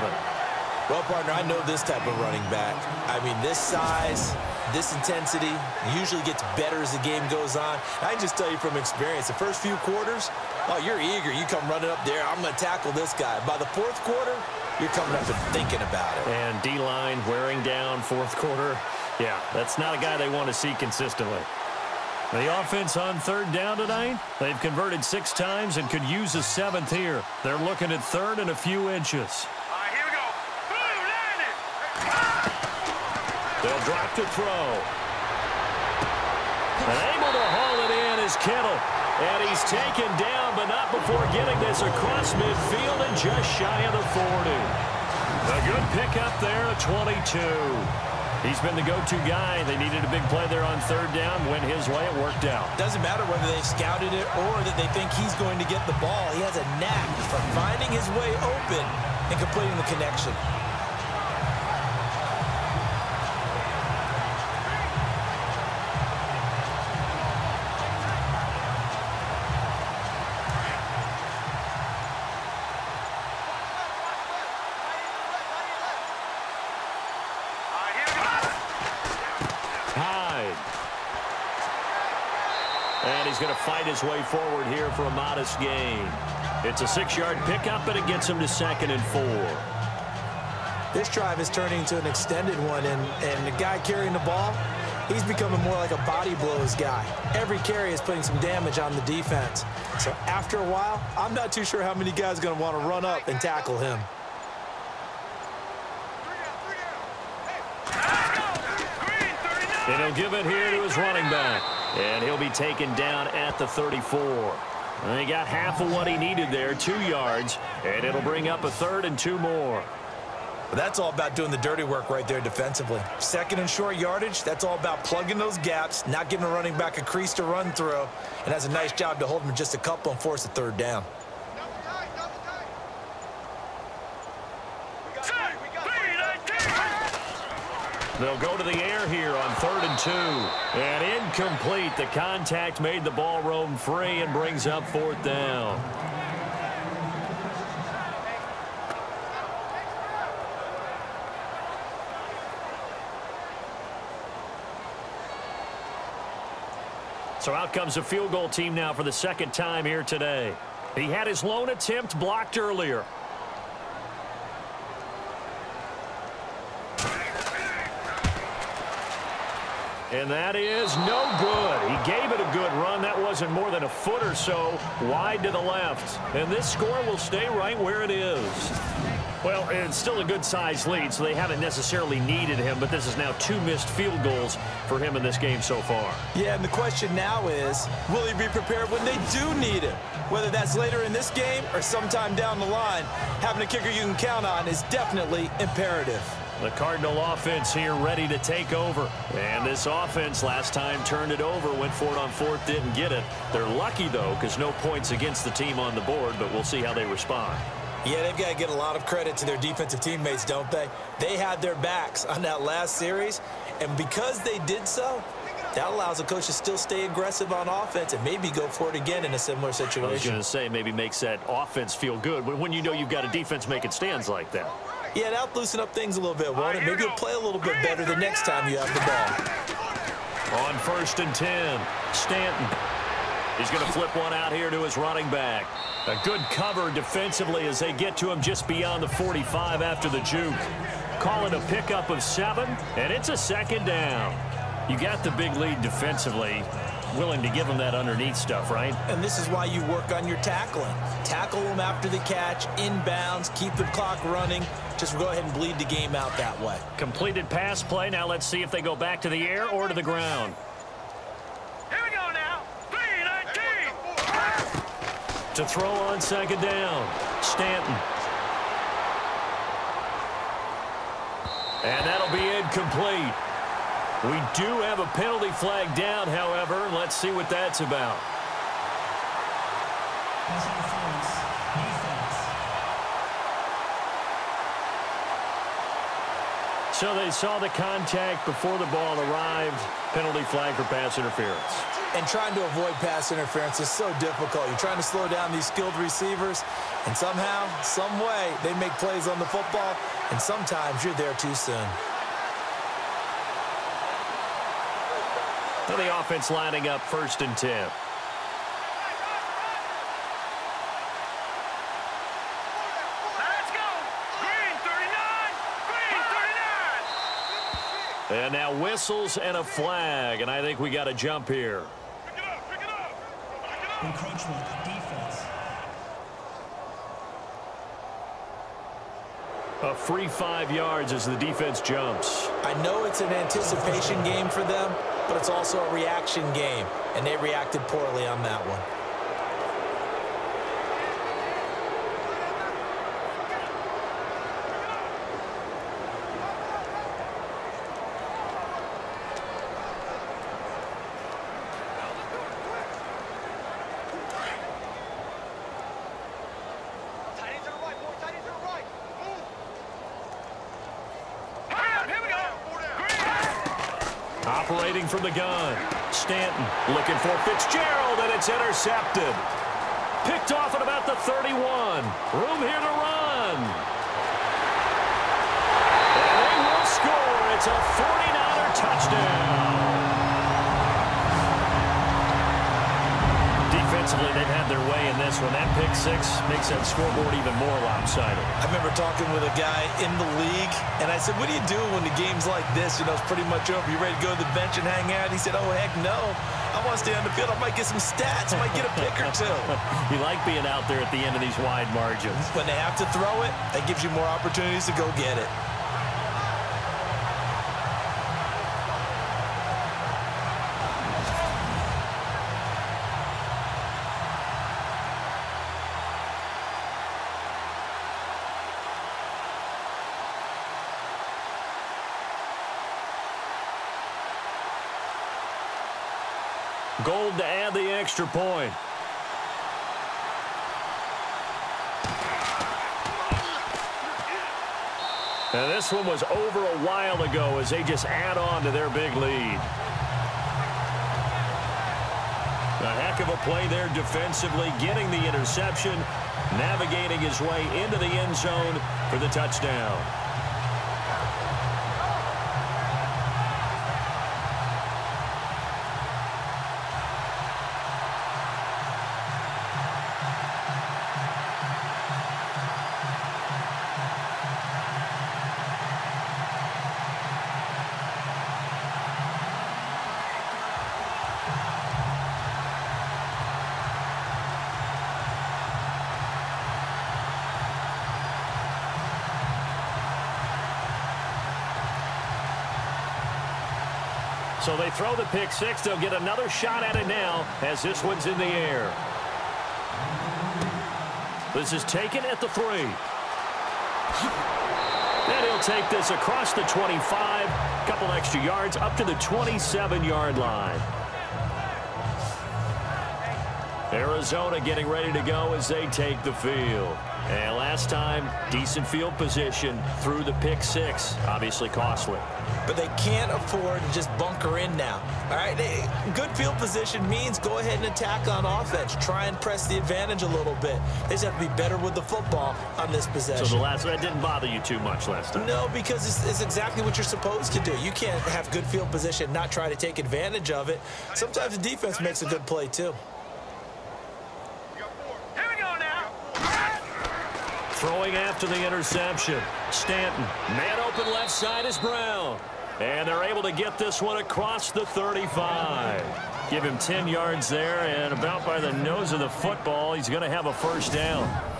Well, partner, I know this type of running back. I mean, this size, this intensity usually gets better as the game goes on. I just tell you from experience, the first few quarters, oh, you're eager. You come running up there, I'm going to tackle this guy. By the fourth quarter, you're coming up and thinking about it. And D-line wearing down fourth quarter. Yeah, that's not a guy they want to see consistently. The offense on third down tonight, they've converted six times and could use a seventh here. They're looking at third and a few inches. Here we go. They'll drop to throw. And able to haul it in is Kittle. And he's taken down, but not before getting this across midfield and just shy of the 40. A good pickup there at 22. He's been the go-to guy. They needed a big play there on third down. Went his way. It worked out. Doesn't matter whether they scouted it or that they think he's going to get the ball. He has a knack for finding his way open and completing the connection. His way forward here for a modest gain. It's a six-yard pickup, but it gets him to second and four. This drive is turning into an extended one, and, and the guy carrying the ball, he's becoming more like a body blows guy. Every carry is putting some damage on the defense. So after a while, I'm not too sure how many guys are going to want to run up and tackle him. And he'll give it here to his running back. And he'll be taken down at the 34. And he got half of what he needed there, two yards, and it'll bring up a third and two more. But that's all about doing the dirty work right there defensively. Second and short yardage, that's all about plugging those gaps, not giving a running back a crease to run through, and has a nice job to hold him just a couple and force a third down. They'll go to the air here on third and two. And incomplete. The contact made the ball roam free and brings up fourth down. So out comes a field goal team now for the second time here today. He had his lone attempt blocked earlier. And that is no good. He gave it a good run. That wasn't more than a foot or so wide to the left. And this score will stay right where it is. Well, it's still a good-sized lead, so they haven't necessarily needed him, but this is now two missed field goals for him in this game so far. Yeah, and the question now is, will he be prepared when they do need him? Whether that's later in this game or sometime down the line, having a kicker you can count on is definitely imperative. The Cardinal offense here ready to take over. And this offense last time turned it over, went for it on fourth, didn't get it. They're lucky, though, because no points against the team on the board, but we'll see how they respond. Yeah, they've got to get a lot of credit to their defensive teammates, don't they? They had their backs on that last series, and because they did so, that allows the coach to still stay aggressive on offense and maybe go for it again in a similar situation. I was going to say maybe makes that offense feel good when you know you've got a defense making stands like that. Yeah, that'll loosen up things a little bit, won't it? Maybe you'll play a little bit better the next time you have the ball. On first and 10, Stanton. He's going to flip one out here to his running back. A good cover defensively as they get to him just beyond the 45 after the juke. Call it a pickup of seven, and it's a second down. You got the big lead defensively. Willing to give them that underneath stuff, right? And this is why you work on your tackling. Tackle them after the catch, inbounds, keep the clock running. Just go ahead and bleed the game out that way. Completed pass play. Now let's see if they go back to the air or to the ground. Here we go now. 319. To throw on second down. Stanton. And that'll be incomplete. We do have a penalty flag down, however. Let's see what that's about. So they saw the contact before the ball arrived. Penalty flag for pass interference. And trying to avoid pass interference is so difficult. You're trying to slow down these skilled receivers, and somehow, some way, they make plays on the football, and sometimes you're there too soon. So the offense lining up first and 10. And now whistles and a flag, and I think we got a jump here. pick it up pick it up Encroachment, defense. A free five yards as the defense jumps. I know it's an anticipation game for them, but it's also a reaction game, and they reacted poorly on that one. Operating from the gun. Stanton looking for Fitzgerald, and it's intercepted. Picked off at about the 31. Room here to run. And they will score. It's a 49er touchdown. Defensively, they've had their way in this one. That pick six makes that scoreboard even more lopsided. I remember talking with a guy in the league, and I said, what do you do when the game's like this? You know, it's pretty much over. You ready to go to the bench and hang out? He said, oh, heck no. I want to stay on the field. I might get some stats. I might get a pick or two. you like being out there at the end of these wide margins. When they have to throw it, that gives you more opportunities to go get it. Gould to add the extra point. And this one was over a while ago as they just add on to their big lead. A heck of a play there defensively, getting the interception, navigating his way into the end zone for the touchdown. So they throw the pick six. They'll get another shot at it now as this one's in the air. This is taken at the three. And he'll take this across the 25. A Couple extra yards up to the 27-yard line. Arizona getting ready to go as they take the field. And last time, decent field position through the pick six. Obviously costly. But they can't afford to just bunker in now. All right, good field position means go ahead and attack on offense. Try and press the advantage a little bit. They just have to be better with the football on this possession. So the last, that didn't bother you too much last time? No, because it's, it's exactly what you're supposed to do. You can't have good field position, and not try to take advantage of it. Sometimes the defense makes a good play, too. Throwing after the interception. Stanton. Man open left side is Brown. And they're able to get this one across the 35. Give him 10 yards there, and about by the nose of the football, he's going to have a first down.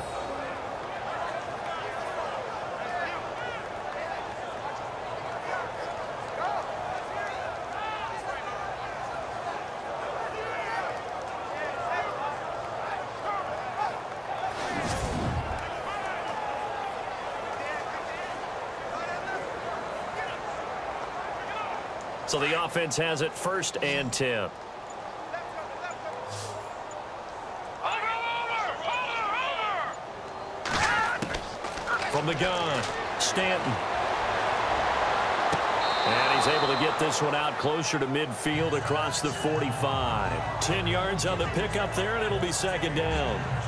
So the offense has it first and 10. From the gun, Stanton. And he's able to get this one out closer to midfield across the 45. 10 yards on the pickup there, and it'll be second down.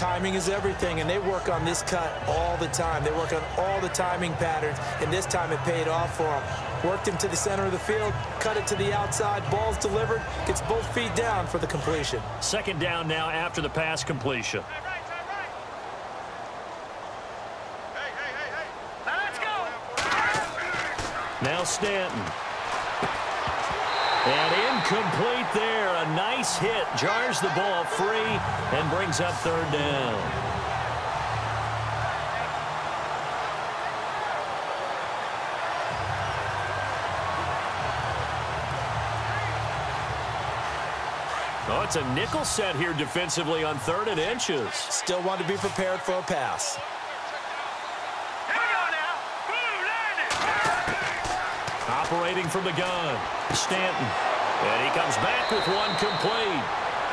Timing is everything, and they work on this cut all the time. They work on all the timing patterns, and this time it paid off for them. Worked him to the center of the field, cut it to the outside, ball's delivered, gets both feet down for the completion. Second down now after the pass completion. Now Stanton. And incomplete there. A nice hit. Jars the ball free and brings up third down. Oh, it's a nickel set here defensively on third and inches. Still want to be prepared for a pass. Operating from the gun, Stanton. And he comes back with one complete.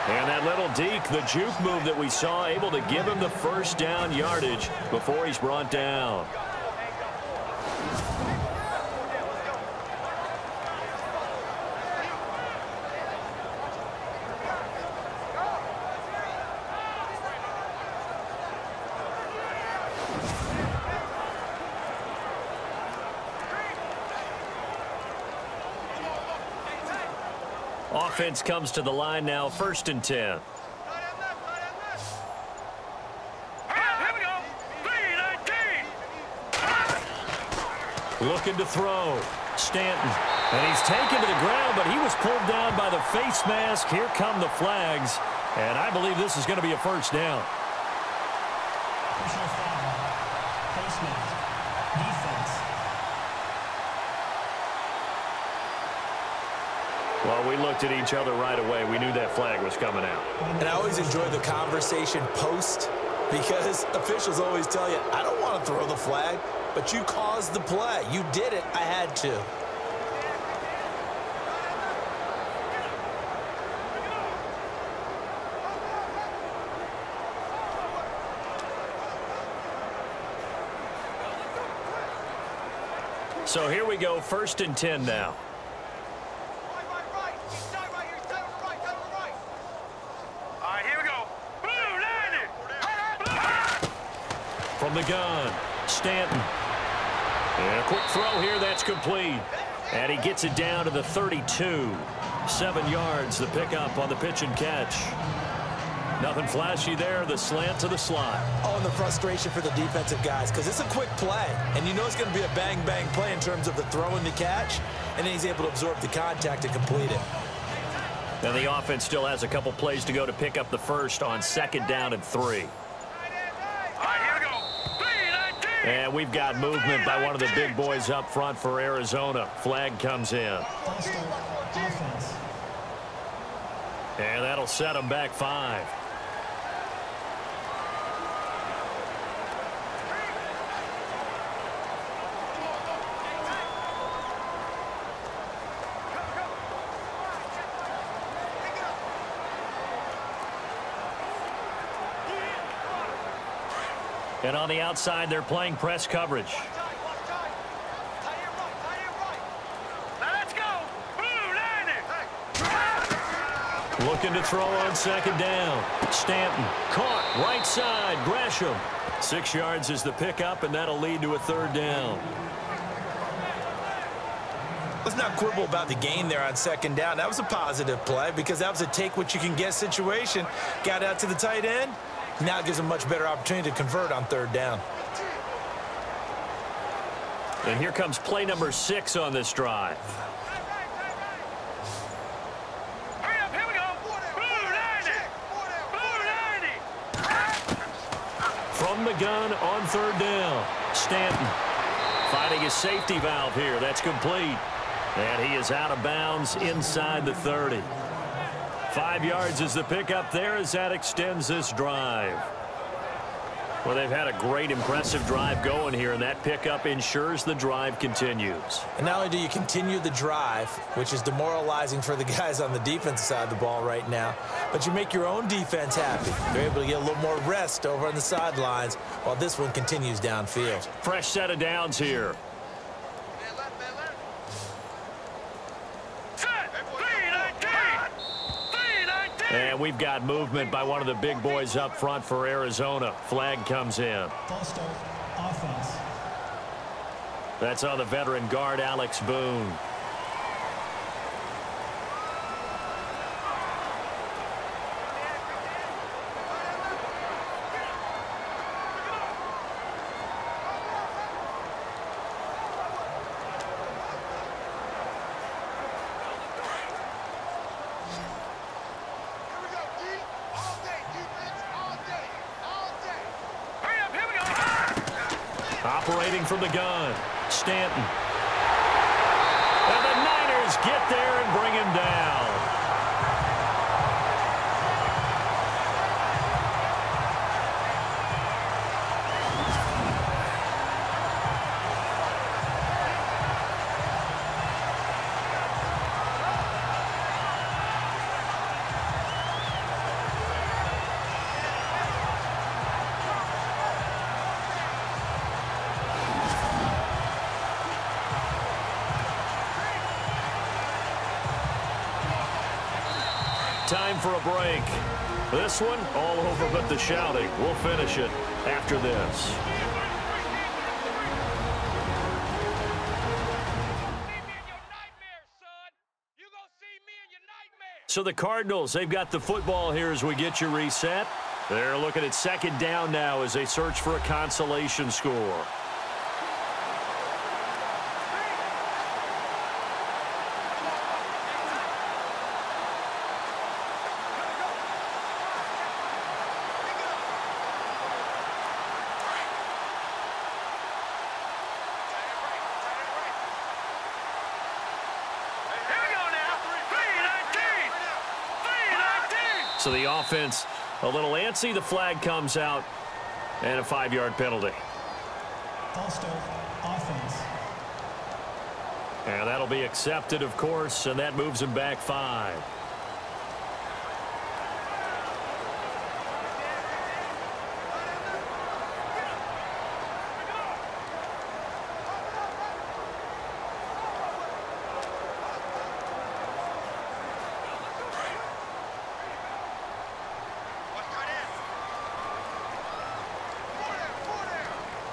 And that little deke, the juke move that we saw, able to give him the first down yardage before he's brought down. Offense comes to the line now, first and 10. Looking to throw. Stanton. And he's taken to the ground, but he was pulled down by the face mask. Here come the flags. And I believe this is going to be a first down. Looked at each other right away. We knew that flag was coming out. And I always enjoy the conversation post because officials always tell you, I don't want to throw the flag, but you caused the play. You did it. I had to. So here we go, first and 10 now. Gun, Stanton. And a quick throw here, that's complete. And he gets it down to the 32. Seven yards, the pickup on the pitch and catch. Nothing flashy there, the slant to the slot. Oh, and the frustration for the defensive guys, because it's a quick play, and you know it's going to be a bang-bang play in terms of the throw and the catch, and then he's able to absorb the contact and complete it. And the offense still has a couple plays to go to pick up the first on second down and three. And we've got movement by one of the big boys up front for Arizona. Flag comes in. And that'll set them back five. And on the outside, they're playing press coverage. Let's go. Blue Looking to throw on second down. Stanton caught right side. Gresham. Six yards is the pickup, and that'll lead to a third down. Let's not quibble about the game there on second down. That was a positive play because that was a take-what-you-can-get situation. Got out to the tight end. Now gives a much better opportunity to convert on third down. And here comes play number six on this drive. Here we go. Blue 90. Blue 90. From the gun on third down. Stanton finding his safety valve here. That's complete. And he is out of bounds inside the 30. Five yards is the pickup there as that extends this drive. Well, they've had a great, impressive drive going here, and that pickup ensures the drive continues. And not only do you continue the drive, which is demoralizing for the guys on the defense side of the ball right now, but you make your own defense happy. They're able to get a little more rest over on the sidelines while this one continues downfield. Fresh set of downs here. And we've got movement by one of the big boys up front for Arizona. Flag comes in. Offense. That's on the veteran guard, Alex Boone. Hurry up, here we go. Operating from the gun, Stanton. And the Niners get there and bring him down. For a break. This one, all over but the shouting. We'll finish it after this. So the Cardinals, they've got the football here as we get you reset. They're looking at second down now as they search for a consolation score. Here we go now. 319. 319. So the offense a little antsy. The flag comes out and a five-yard penalty. Offense. And that'll be accepted, of course, and that moves him back five.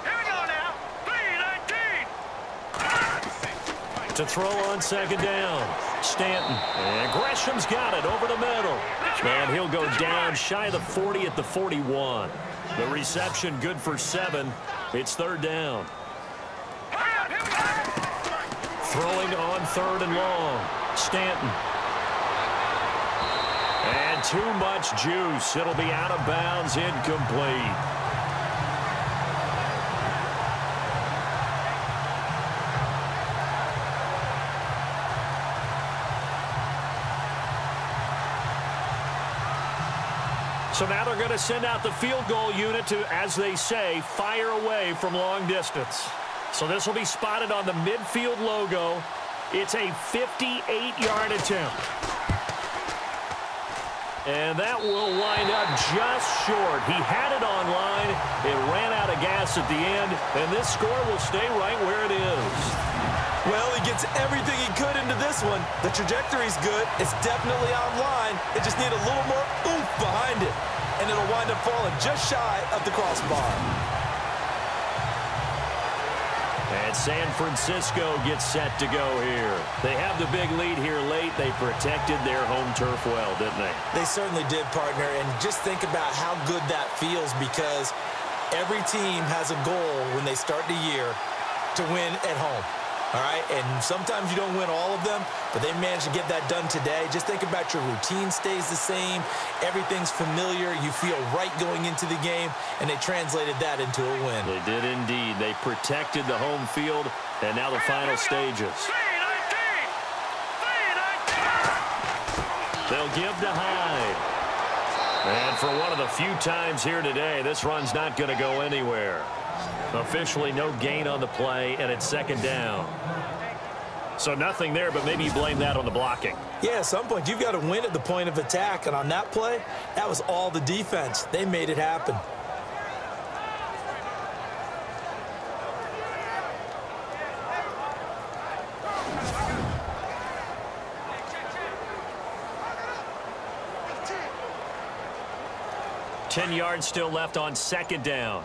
Here we go now. 319. Throw on second down. Stanton. And Gresham's got it over the middle. And he'll go down shy of the 40 at the 41. The reception good for seven. It's third down. Throwing on third and long. Stanton. And too much juice. It'll be out of bounds, incomplete. They're going to send out the field goal unit to, as they say, fire away from long distance. So this will be spotted on the midfield logo. It's a 58-yard attempt. And that will wind up just short. He had it online. It ran out of gas at the end, and this score will stay right where it is. Well, he gets everything he could into this one. The trajectory's good. It's definitely online. It just needs a little more oomph behind it. And it'll wind up falling just shy of the crossbar. And San Francisco gets set to go here. They have the big lead here late. They protected their home turf well, didn't they? They certainly did, partner. And just think about how good that feels because every team has a goal when they start the year to win at home. All right, and sometimes you don't win all of them, but they managed to get that done today. Just think about your routine stays the same. Everything's familiar. You feel right going into the game, and they translated that into a win. They did indeed. They protected the home field, and now the final stages. They'll give to Hyde. And for one of the few times here today, this run's not going to go anywhere. Officially no gain on the play, and it's second down. So nothing there, but maybe you blame that on the blocking. Yeah, at some point, you've got to win at the point of attack. And on that play, that was all the defense. They made it happen. Ten yards still left on second down.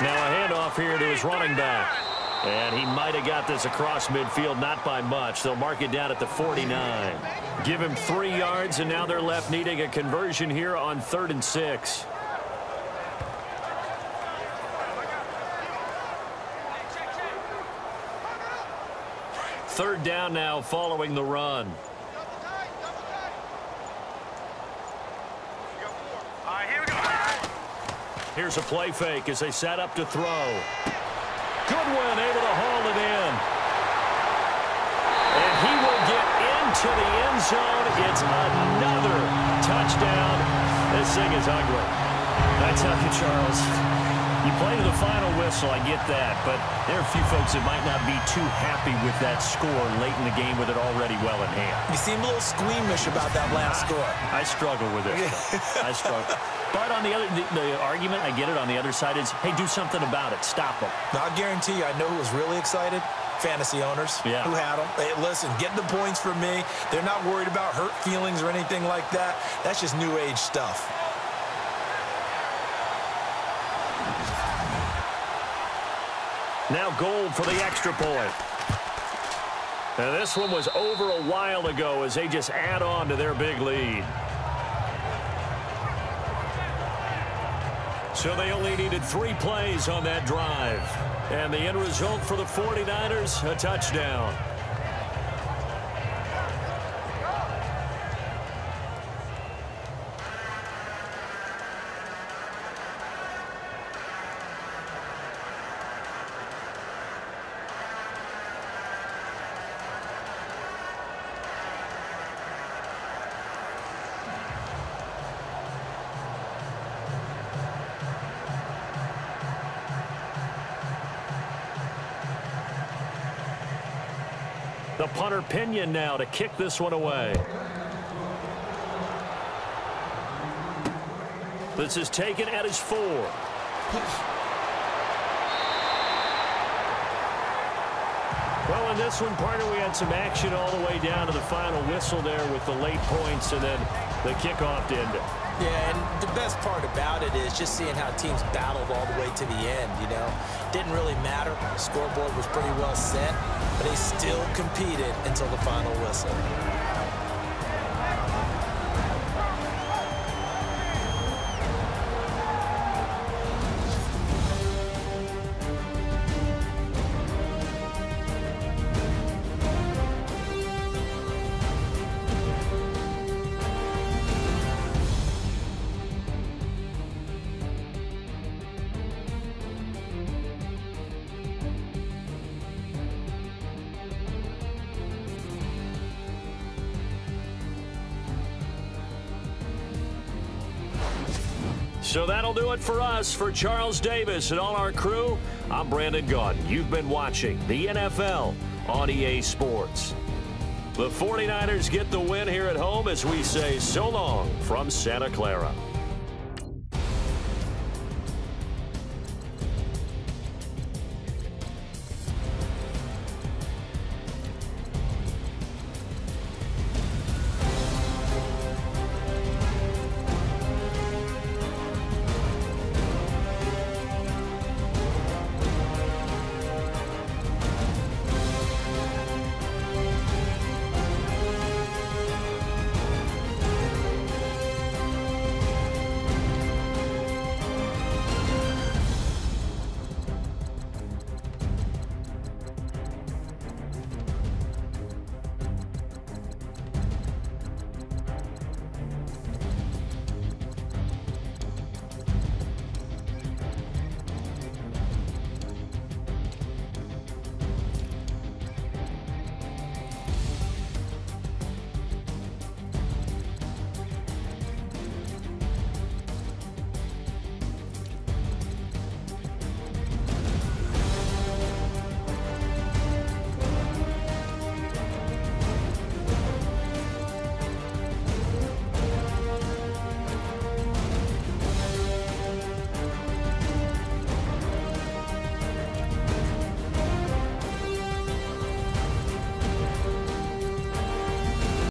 Now a handoff here to his running back. And he might have got this across midfield, not by much. They'll mark it down at the 49. Give him three yards, and now they're left needing a conversion here on third and six. Third down now following the run. Here's a play fake as they set up to throw. Goodwin able to haul it in. And he will get into the end zone. It's another touchdown. This thing is ugly. I tell you, Charles, you play to the final whistle, I get that, but there are a few folks that might not be too happy with that score late in the game with it already well in hand. You seem a little squeamish about that last score. I struggle with it. I struggle. But on the other, the, the, argument, I get it, on the other side is, hey, do something about it. Stop them. Now, I guarantee you, I know who was really excited. Fantasy owners yeah. who had them. Hey, listen, get the points for me. They're not worried about hurt feelings or anything like that. That's just new age stuff. Now Gould for the extra point. And this one was over a while ago as they just add on to their big lead. So they only needed three plays on that drive. And the end result for the 49ers, a touchdown. Punter Pinion now to kick this one away. This is taken at his four. Well, in this one, partner, we had some action all the way down to the final whistle there with the late points and then the kickoff to end it. Yeah, and the best part about it is just seeing how teams battled all the way to the end, you know. Didn't really matter. The scoreboard was pretty well set, but they still competed until the final whistle. It for us. For Charles Davis and all our crew, I'm Brandon Gaudin. You've been watching the NFL on EA Sports. The 49ers get the win here at home as we say so long from Santa Clara.